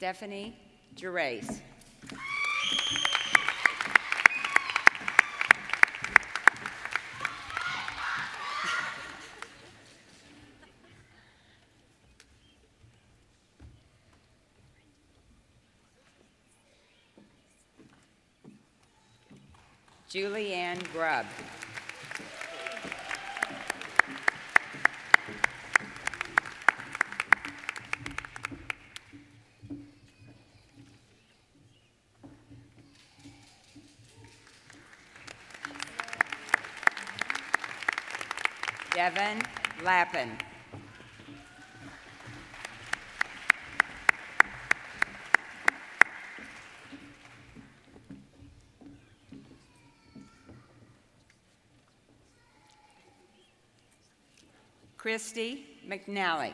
Stephanie Gervais. Julianne Grubb. Devin Lappin. Christy McNally.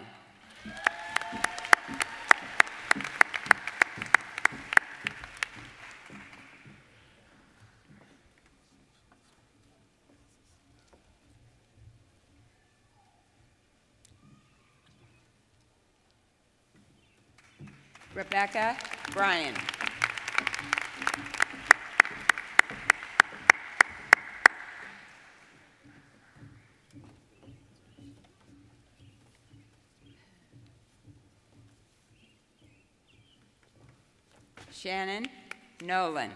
Rebecca Bryan. Shannon Nolan.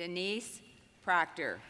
Denise Proctor.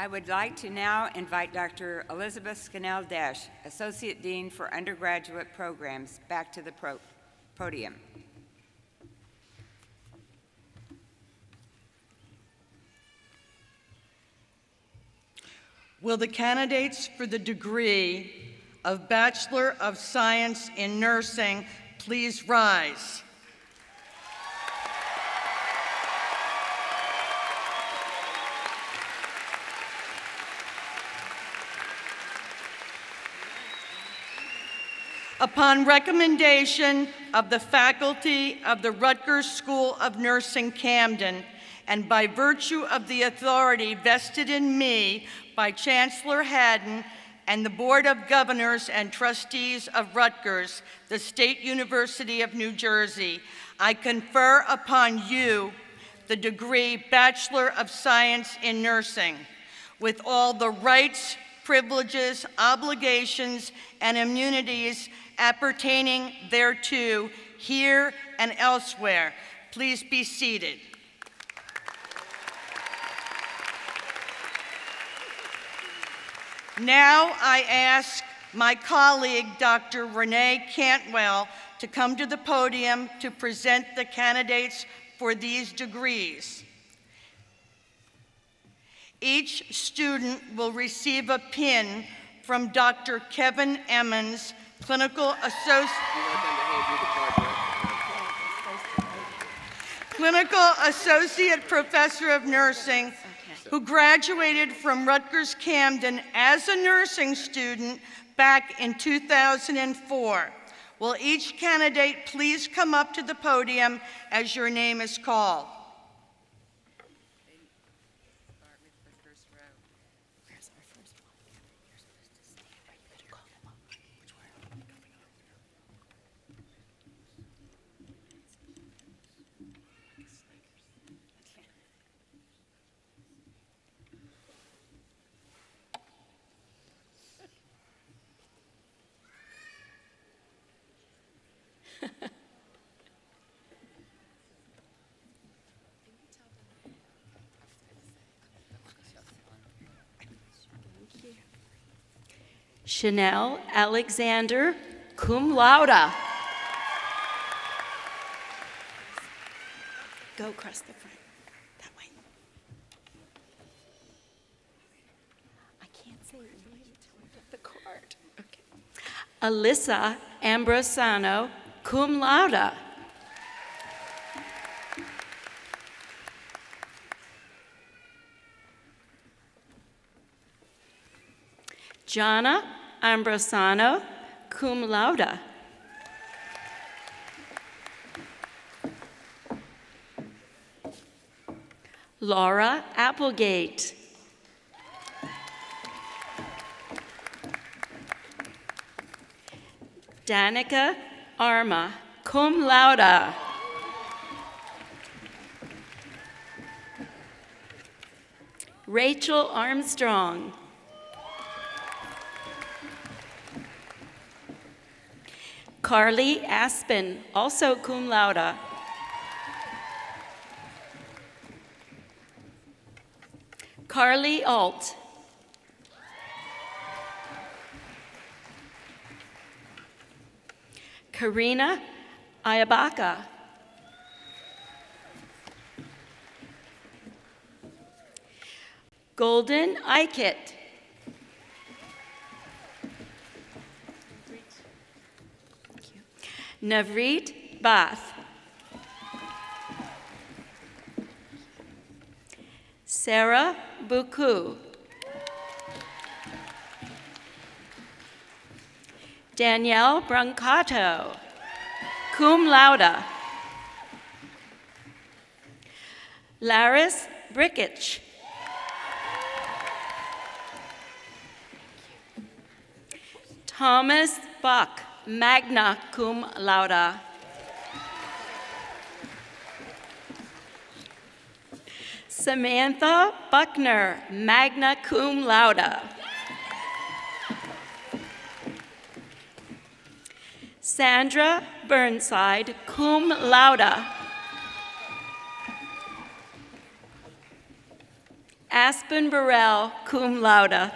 I would like to now invite Dr. Elizabeth Scannell Desch, Associate Dean for Undergraduate Programs, back to the pro podium. Will the candidates for the degree of Bachelor of Science in Nursing please rise? Upon recommendation of the faculty of the Rutgers School of Nursing Camden, and by virtue of the authority vested in me by Chancellor Haddon and the Board of Governors and Trustees of Rutgers, the State University of New Jersey, I confer upon you the degree Bachelor of Science in Nursing with all the rights, privileges, obligations, and immunities appertaining thereto here and elsewhere. Please be seated. Now I ask my colleague, Dr. Renee Cantwell, to come to the podium to present the candidates for these degrees. Each student will receive a pin from Dr. Kevin Emmons, Clinical Associate. Clinical Associate Professor of Nursing, who graduated from Rutgers Camden as a nursing student back in 2004. Will each candidate please come up to the podium as your name is called? Chanel Alexander, cum laude. Go across the front, that way. I can't say your name until I get the card. Okay. Alyssa Ambrosano, cum laude. Jana Ambrosano, cum laude. Laura Applegate. Danica Arma, cum laude. Rachel Armstrong. Carly Aspen, also cum laude. Carly Alt. Karina Ayabaka. Golden Ikit. Navreet Bath. Sarah Buku. Danielle Brancato, cum laude. Laris Brickich. Thomas Buck, magna cum laude. Samantha Buckner, magna cum laude. Sandra Burnside, cum laude. Aspen Burrell, cum laude.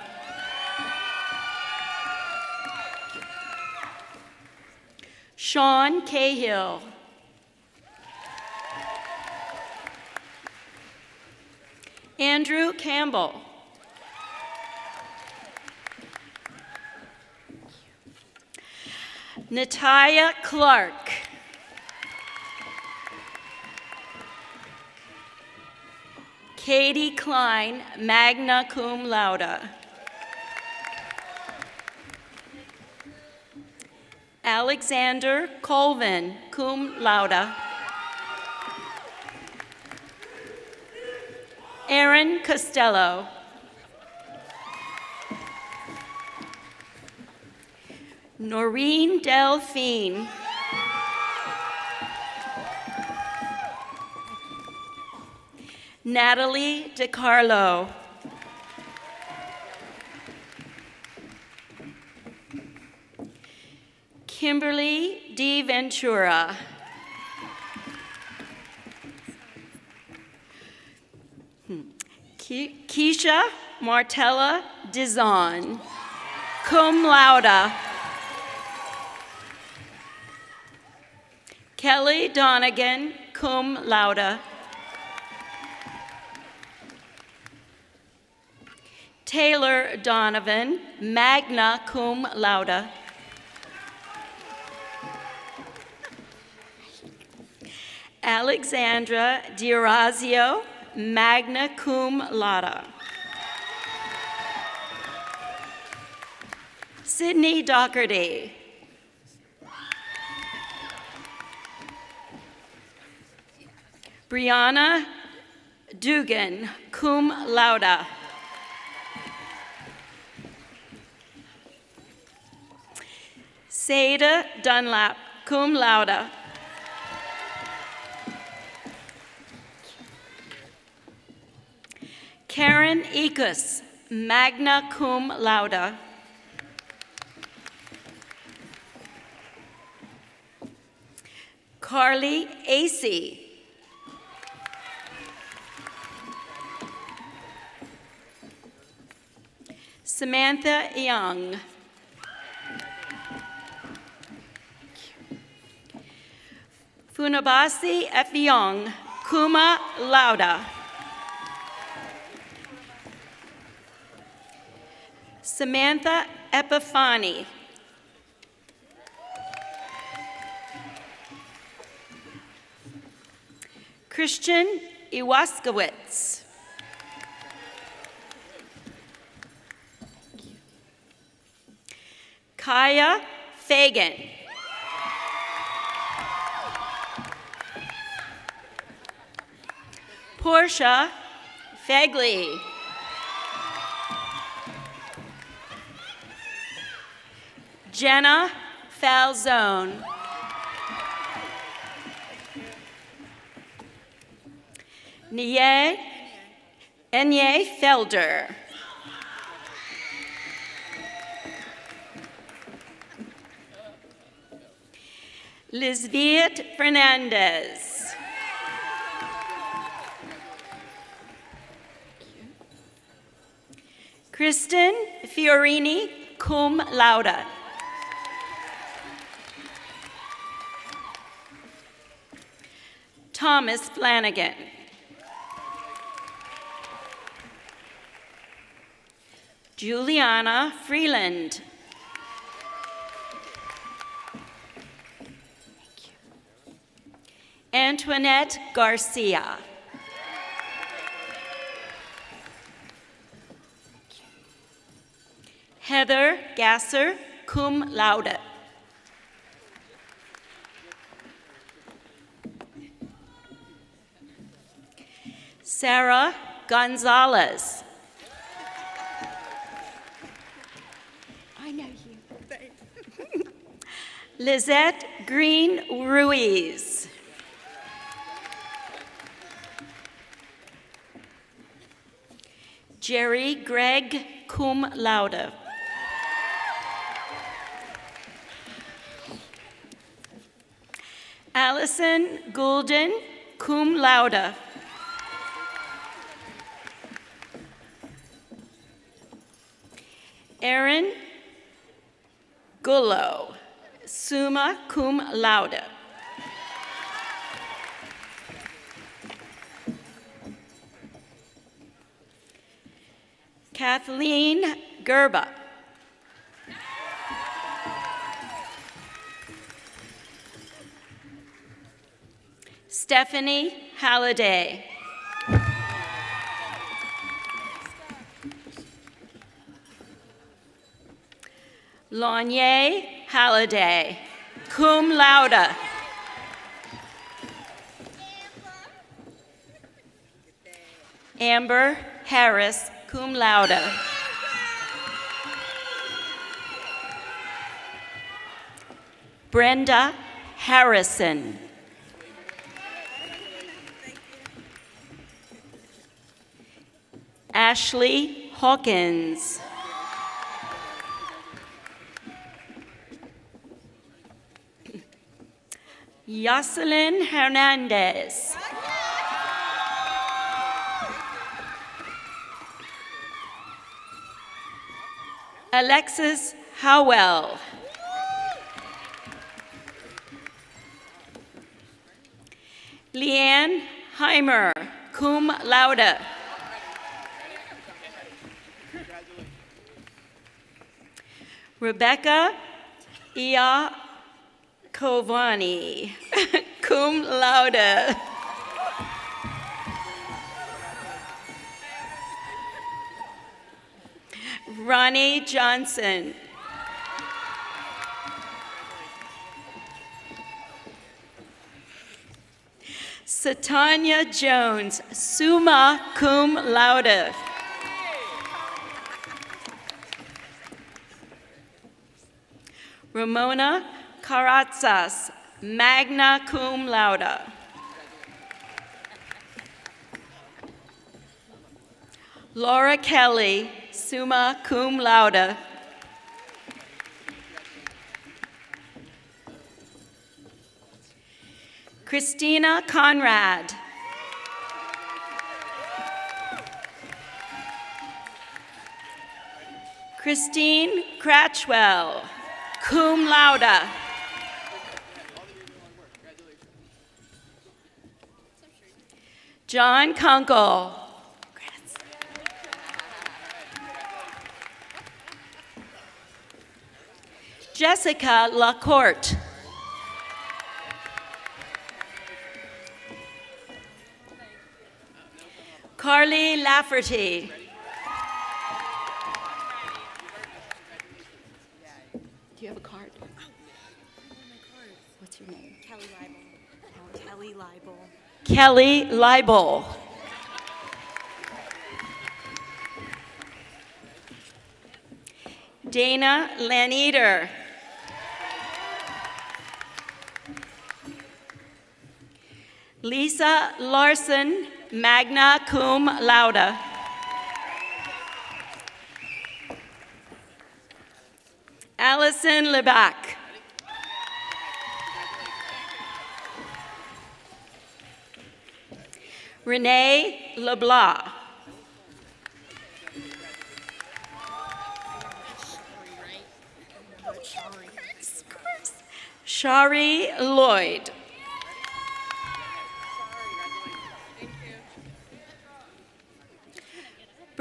Sean Cahill. Andrew Campbell. Natalia Clark. Katie Klein, magna cum laude. Alexander Colvin, cum laude. Aaron Costello. Noreen Delphine. Natalie DiCarlo. Kimberly D. Ventura. Hmm. Ke- Keisha Martella Dizon, cum laude. Kelly Donegan, cum laude. Taylor Donovan, magna cum laude. Alexandra D'Orazio, magna cum laude. Sydney Doherty. Brianna Dugan, cum laude. Seda Dunlap, cum laude. Karen Ekus, magna cum laude. Carly Acey. Samantha Young. Funabasi Efiong, cum laude. Samantha Epifani. Christian Iwaskowitz. Kaya Fagan. Portia Fegley. Jenna Falzone. Nye Enye Felder. Lizviet Fernandez. Kristen Fiorini, cum laude. Thomas Flanagan. Juliana Freeland. Antoinette Garcia. Heather Gasser, cum laude. Sarah Gonzalez. I know you. Lizette Green Ruiz. Jerry Gregg, cum laude. Allison Goulden, cum laude. Aaron Gullo, summa cum laude. Kathleen Gerba. Stephanie Halliday. Lanye Halliday, cum laude. Amber Harris, cum laude. Brenda Harrison. Ashley Hawkins. Jocelyn Hernandez. Alexis Howell. Leanne Heimer, cum laude. Rebecca Iacovani, cum laude. Ronnie Johnson. Satanya Jones, summa cum laude. Ramona Caratzas, magna cum laude. Laura Kelly, summa cum laude. Christina Conrad. Christine Cratchwell, cum laude. John Kunkel. Jessica Lacourte. Carly Lafferty. Do you have a card? What's your name? Kelly Leibel. Kelly Leibel. Kelly Leibel. Dana Laneater. Lisa Larson, magna cum laude. Allison Lebac. Renee LeBlanc. Shari Lloyd.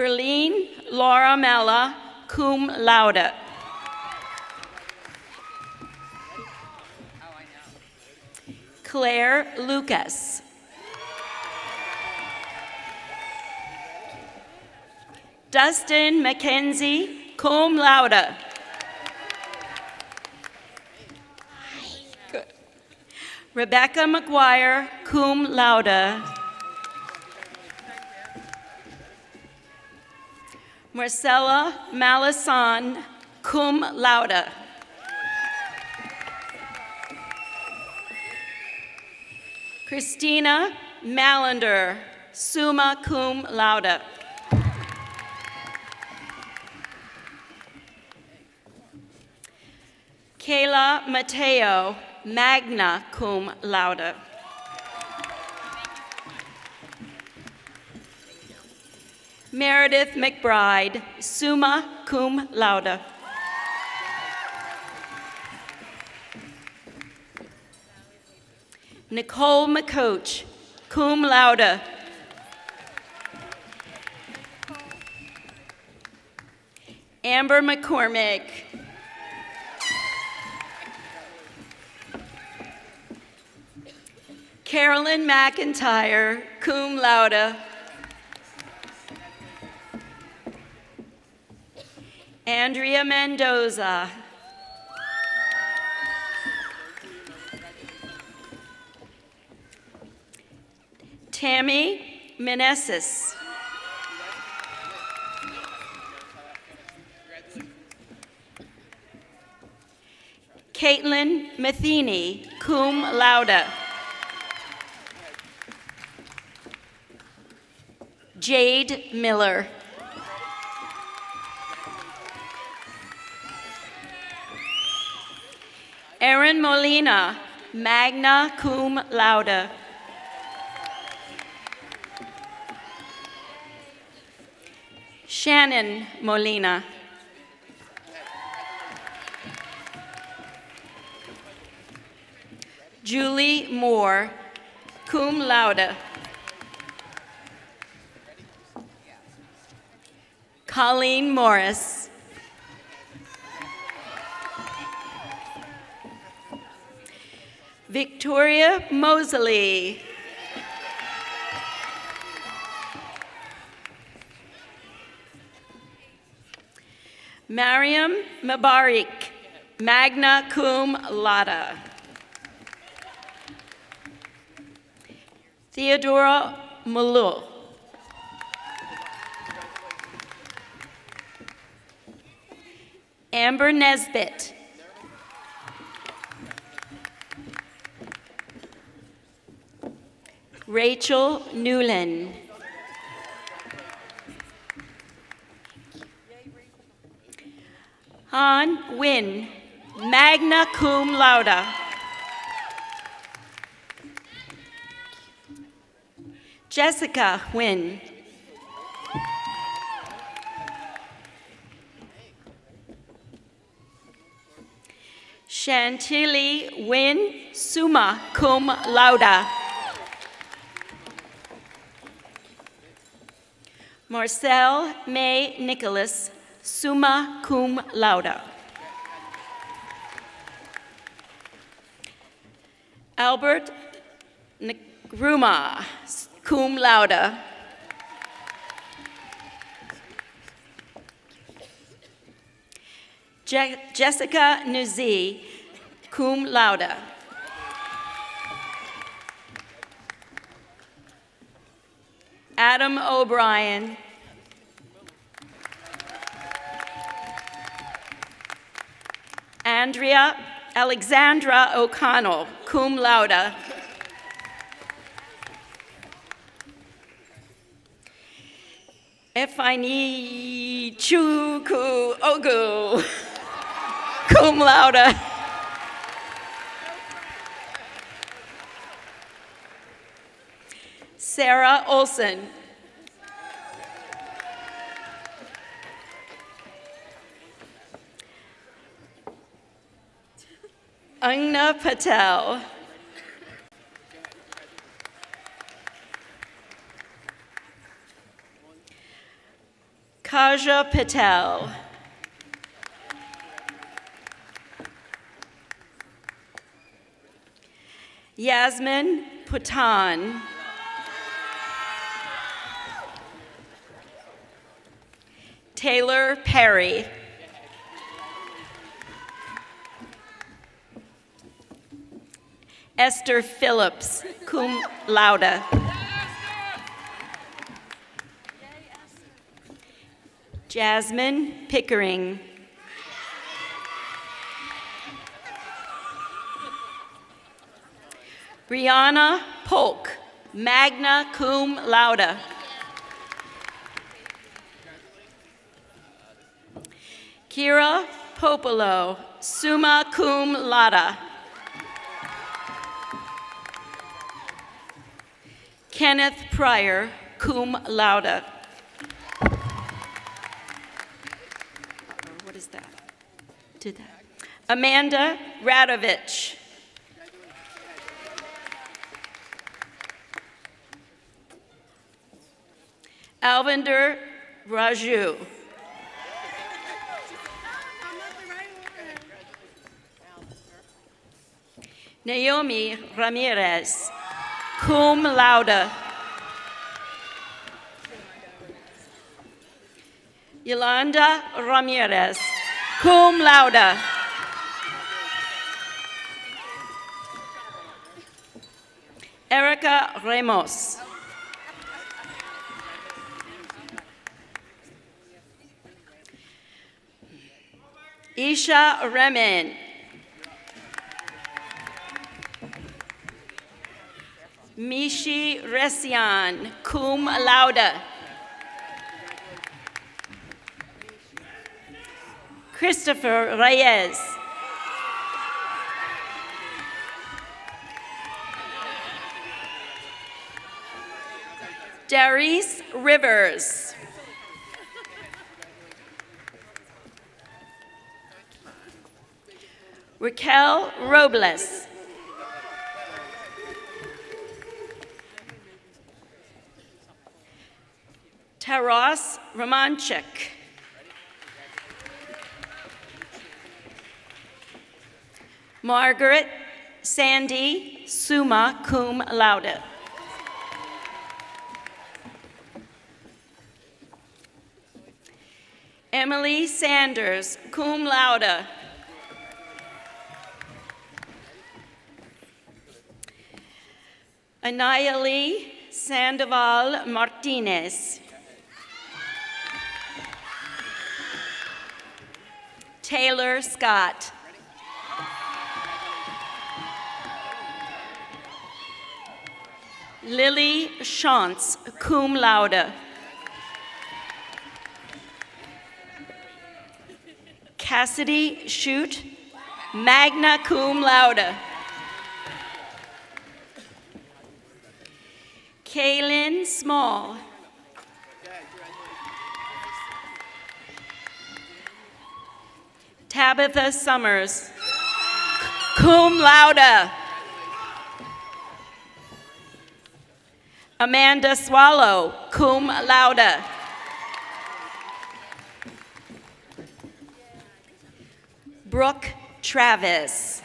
Berlin Laura Mella, cum laude. Claire Lucas. Dustin McKenzie, cum laude. Rebecca McGuire, cum laude. Marcella Malasan, cum laude. Christina Malander, summa cum laude. Kayla Mateo, magna cum laude. Meredith McBride, summa cum laude. Nicole McCoach, cum laude. Amber McCormick. Carolyn McIntyre, cum laude. Andrea Mendoza. Tammy Meneses. Caitlin Matheny, cum laude. Jade Miller. Aaron Molina, magna cum laude. Shannon Molina. Julie Moore, cum laude. Colleen Morris. Victoria Mosley. Mariam Mabarik, magna cum laude. Theodora Malul. Amber Nesbitt. Rachel Newland. Han Win, magna cum laude. Jessica Win. Chantilly Win, summa cum laude. Marcel May Nicholas, summa cum laude. Albert Nkrumah, cum laude. Je Jessica Nuzi, cum laude. Adam O'Brien. Andrea Alexandra O'Connell, cum laude. Efani Chuku Ogu, cum laude. Sarah Olson. Angna Patel. Kaja Patel. Yasmin Putan. Taylor Perry. Esther Phillips, cum laude. Jasmine Pickering. Brianna Polk, magna cum laude. Kira Popolo, summa cum laude. Kenneth Pryor, cum laude. What is that? Did that? Amanda Radovich. Alvinder Raju. Naomi Ramirez, cum laude. Yolanda Ramirez, cum laude. Erica Ramos. Isha Remen. Mishi Resian, cum laude. Christopher Reyes. Darice Rivers. Raquel Robles. Taras Romanchik. Margaret Sandy, summa cum laude. Emily Sanders, cum laude. Anayali Sandoval Martinez. Taylor Scott. Lily Shantz, cum laude. Cassidy Shute, magna cum laude. Kaylin Small. Tabitha Summers, cum laude. Amanda Swallow, cum laude. Brooke Travis.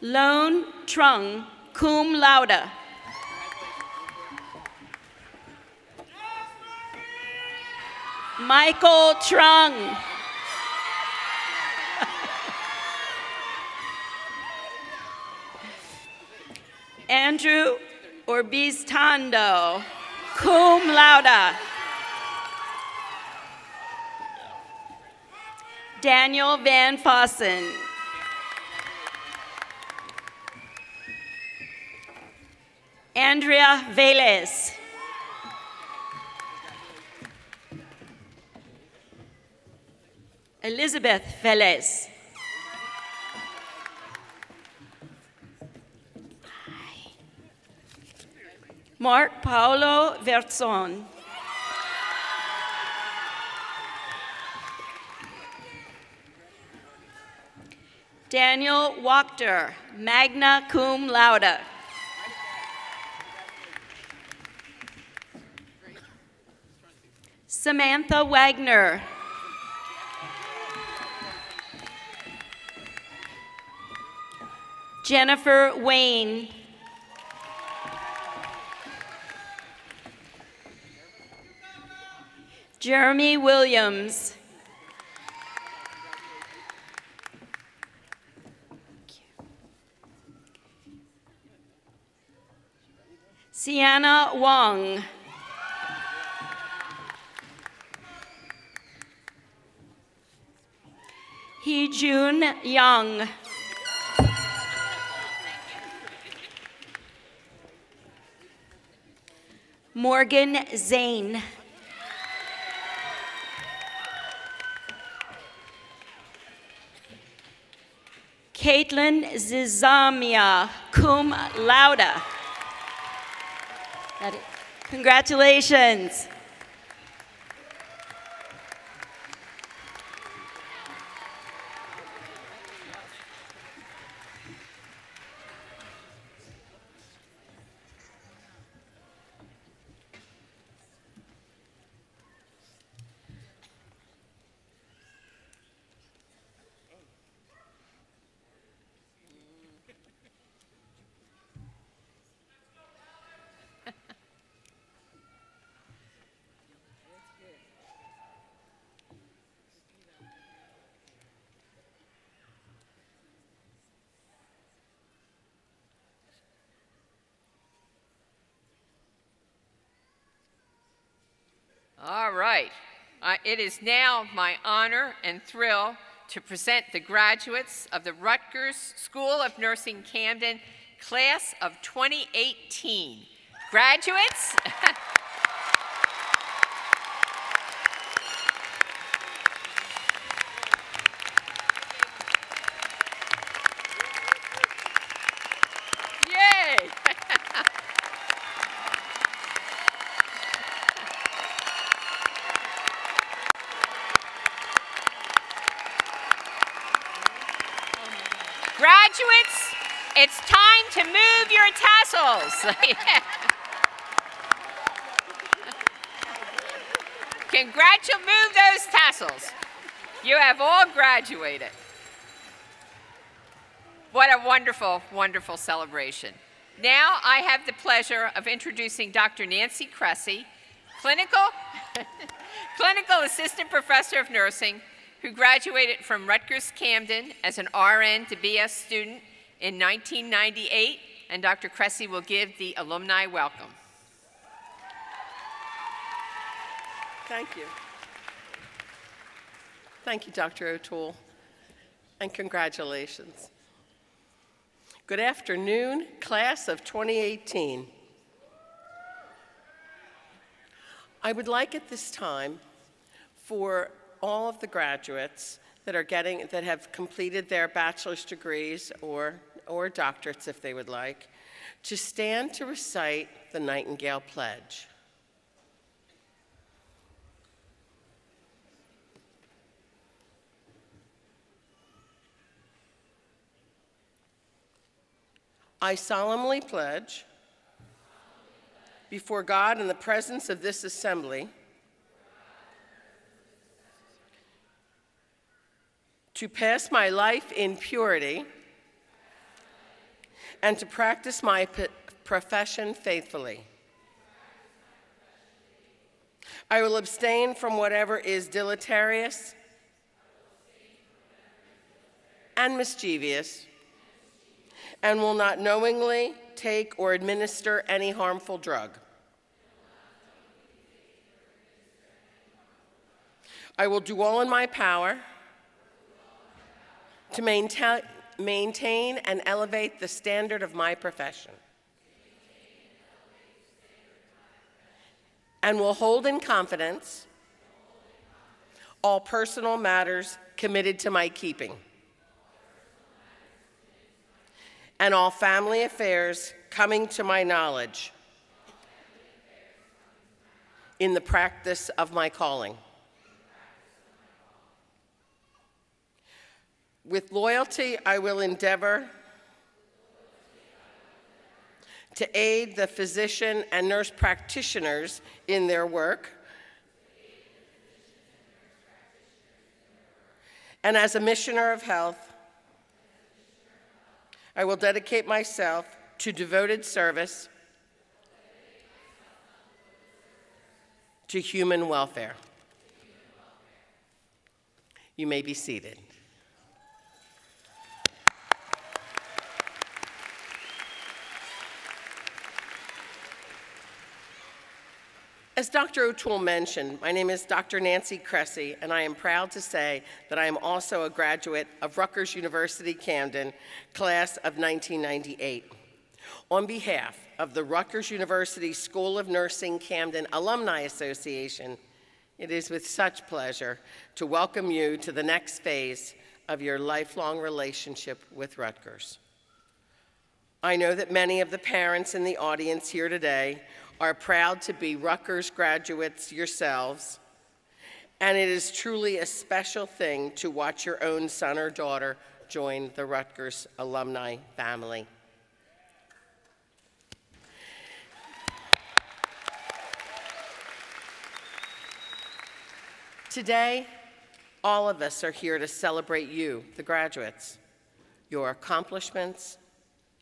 Lone Trung, cum laude. Michael Trung. Andrew Orbistando, cum laude. Daniel Van Fossen. Andrea Velez. Elizabeth Velez. Mark Paolo Verzon. Daniel Wachter, magna cum laude. Samantha Wagner. Jennifer Wayne. Jeremy Williams. Sienna Wong. Hee Jun Young. Morgan Zane. Caitlin Zizamia, cum laude. Congratulations. All right. Uh, it is now my honor and thrill to present the graduates of the Rutgers School of Nursing Camden class of 2018. Graduates, yay! Graduates, it's time to move your tassels. Congratulations, move those tassels. You have all graduated. What a wonderful, wonderful celebration. Now I have the pleasure of introducing Dr. Nancy Cressy, clinical, clinical assistant professor of nursing, who graduated from Rutgers Camden as an RN to BS student in 1998, and Dr. Cressy will give the alumni welcome. Thank you. Thank you, Dr. O'Toole, and congratulations. Good afternoon, class of 2018. I would like at this time for all of the graduates that are getting, that have completed their bachelor's degrees or, or doctorates if they would like, to stand to recite the Nightingale Pledge. I solemnly pledge before God in the presence of this assembly to pass my life in purity and to practice my profession faithfully. I will abstain from whatever is deleterious and mischievous and will not knowingly take or administer any harmful drug. I will do all in my power to maintain, maintain and elevate the standard of my profession. And will hold in confidence all personal matters committed to my keeping. and all family affairs coming to my knowledge in the practice of my calling. With loyalty, I will endeavor to aid the physician and nurse practitioners in their work. And as a missioner of health, I will dedicate myself to devoted service to human welfare. You may be seated. As Dr. O'Toole mentioned, my name is Dr. Nancy Cressy, and I am proud to say that I am also a graduate of Rutgers University Camden, class of 1998. On behalf of the Rutgers University School of Nursing Camden Alumni Association, it is with such pleasure to welcome you to the next phase of your lifelong relationship with Rutgers. I know that many of the parents in the audience here today are proud to be Rutgers graduates yourselves, and it is truly a special thing to watch your own son or daughter join the Rutgers alumni family. Today, all of us are here to celebrate you, the graduates, your accomplishments,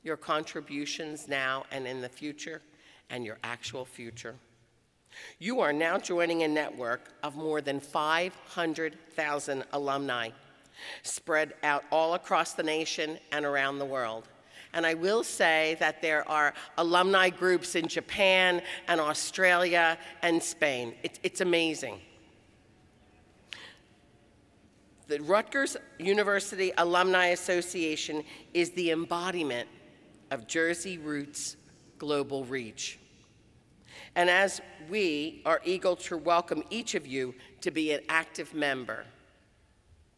your contributions now and in the future, and your actual future. You are now joining a network of more than 500,000 alumni spread out all across the nation and around the world. And I will say that there are alumni groups in Japan and Australia and Spain. It, it's amazing. The Rutgers University Alumni Association is the embodiment of Jersey Roots global reach. And as we are eager to welcome each of you to be an active member,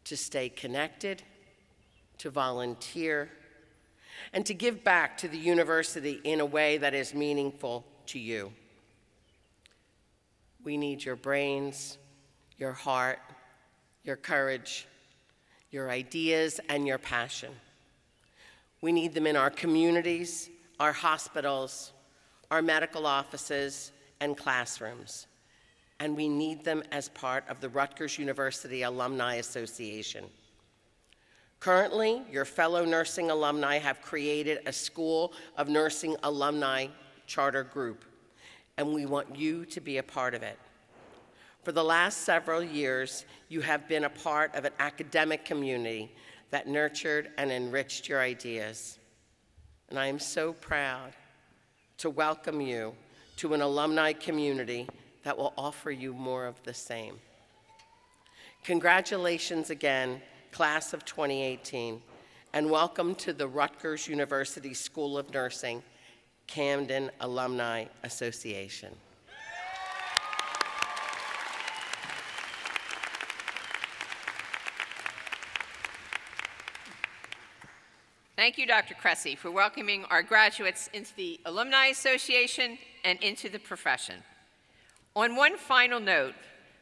to stay connected, to volunteer, and to give back to the university in a way that is meaningful to you. We need your brains, your heart, your courage, your ideas, and your passion. We need them in our communities, our hospitals, our medical offices, and classrooms. and we need them as part of the Rutgers University Alumni Association. Currently, your fellow nursing alumni have created a School of Nursing Alumni charter group, and we want you to be a part of it. For the last several years, you have been a part of an academic community that nurtured and enriched your ideas. And I am so proud to welcome you to an alumni community that will offer you more of the same. Congratulations again, class of 2018, and welcome to the Rutgers University School of Nursing Camden Alumni Association. Thank you, Dr. Cressy, for welcoming our graduates into the Alumni Association and into the profession. On one final note,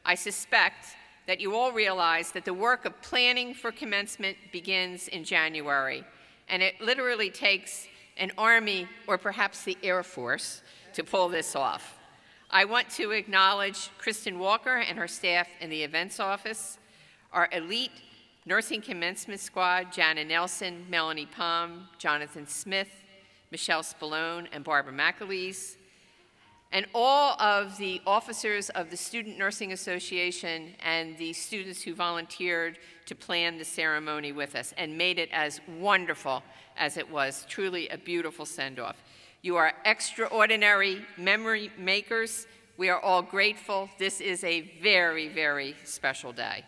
I suspect that you all realize that the work of planning for commencement begins in January, and it literally takes an Army or perhaps the Air Force to pull this off. I want to acknowledge Kristen Walker and her staff in the events office, our elite Nursing Commencement Squad, Jana Nelson, Melanie Palm, Jonathan Smith, Michelle Spallone, and Barbara McAleese, and all of the officers of the Student Nursing Association and the students who volunteered to plan the ceremony with us and made it as wonderful as it was. Truly a beautiful send-off. You are extraordinary memory makers. We are all grateful. This is a very, very special day.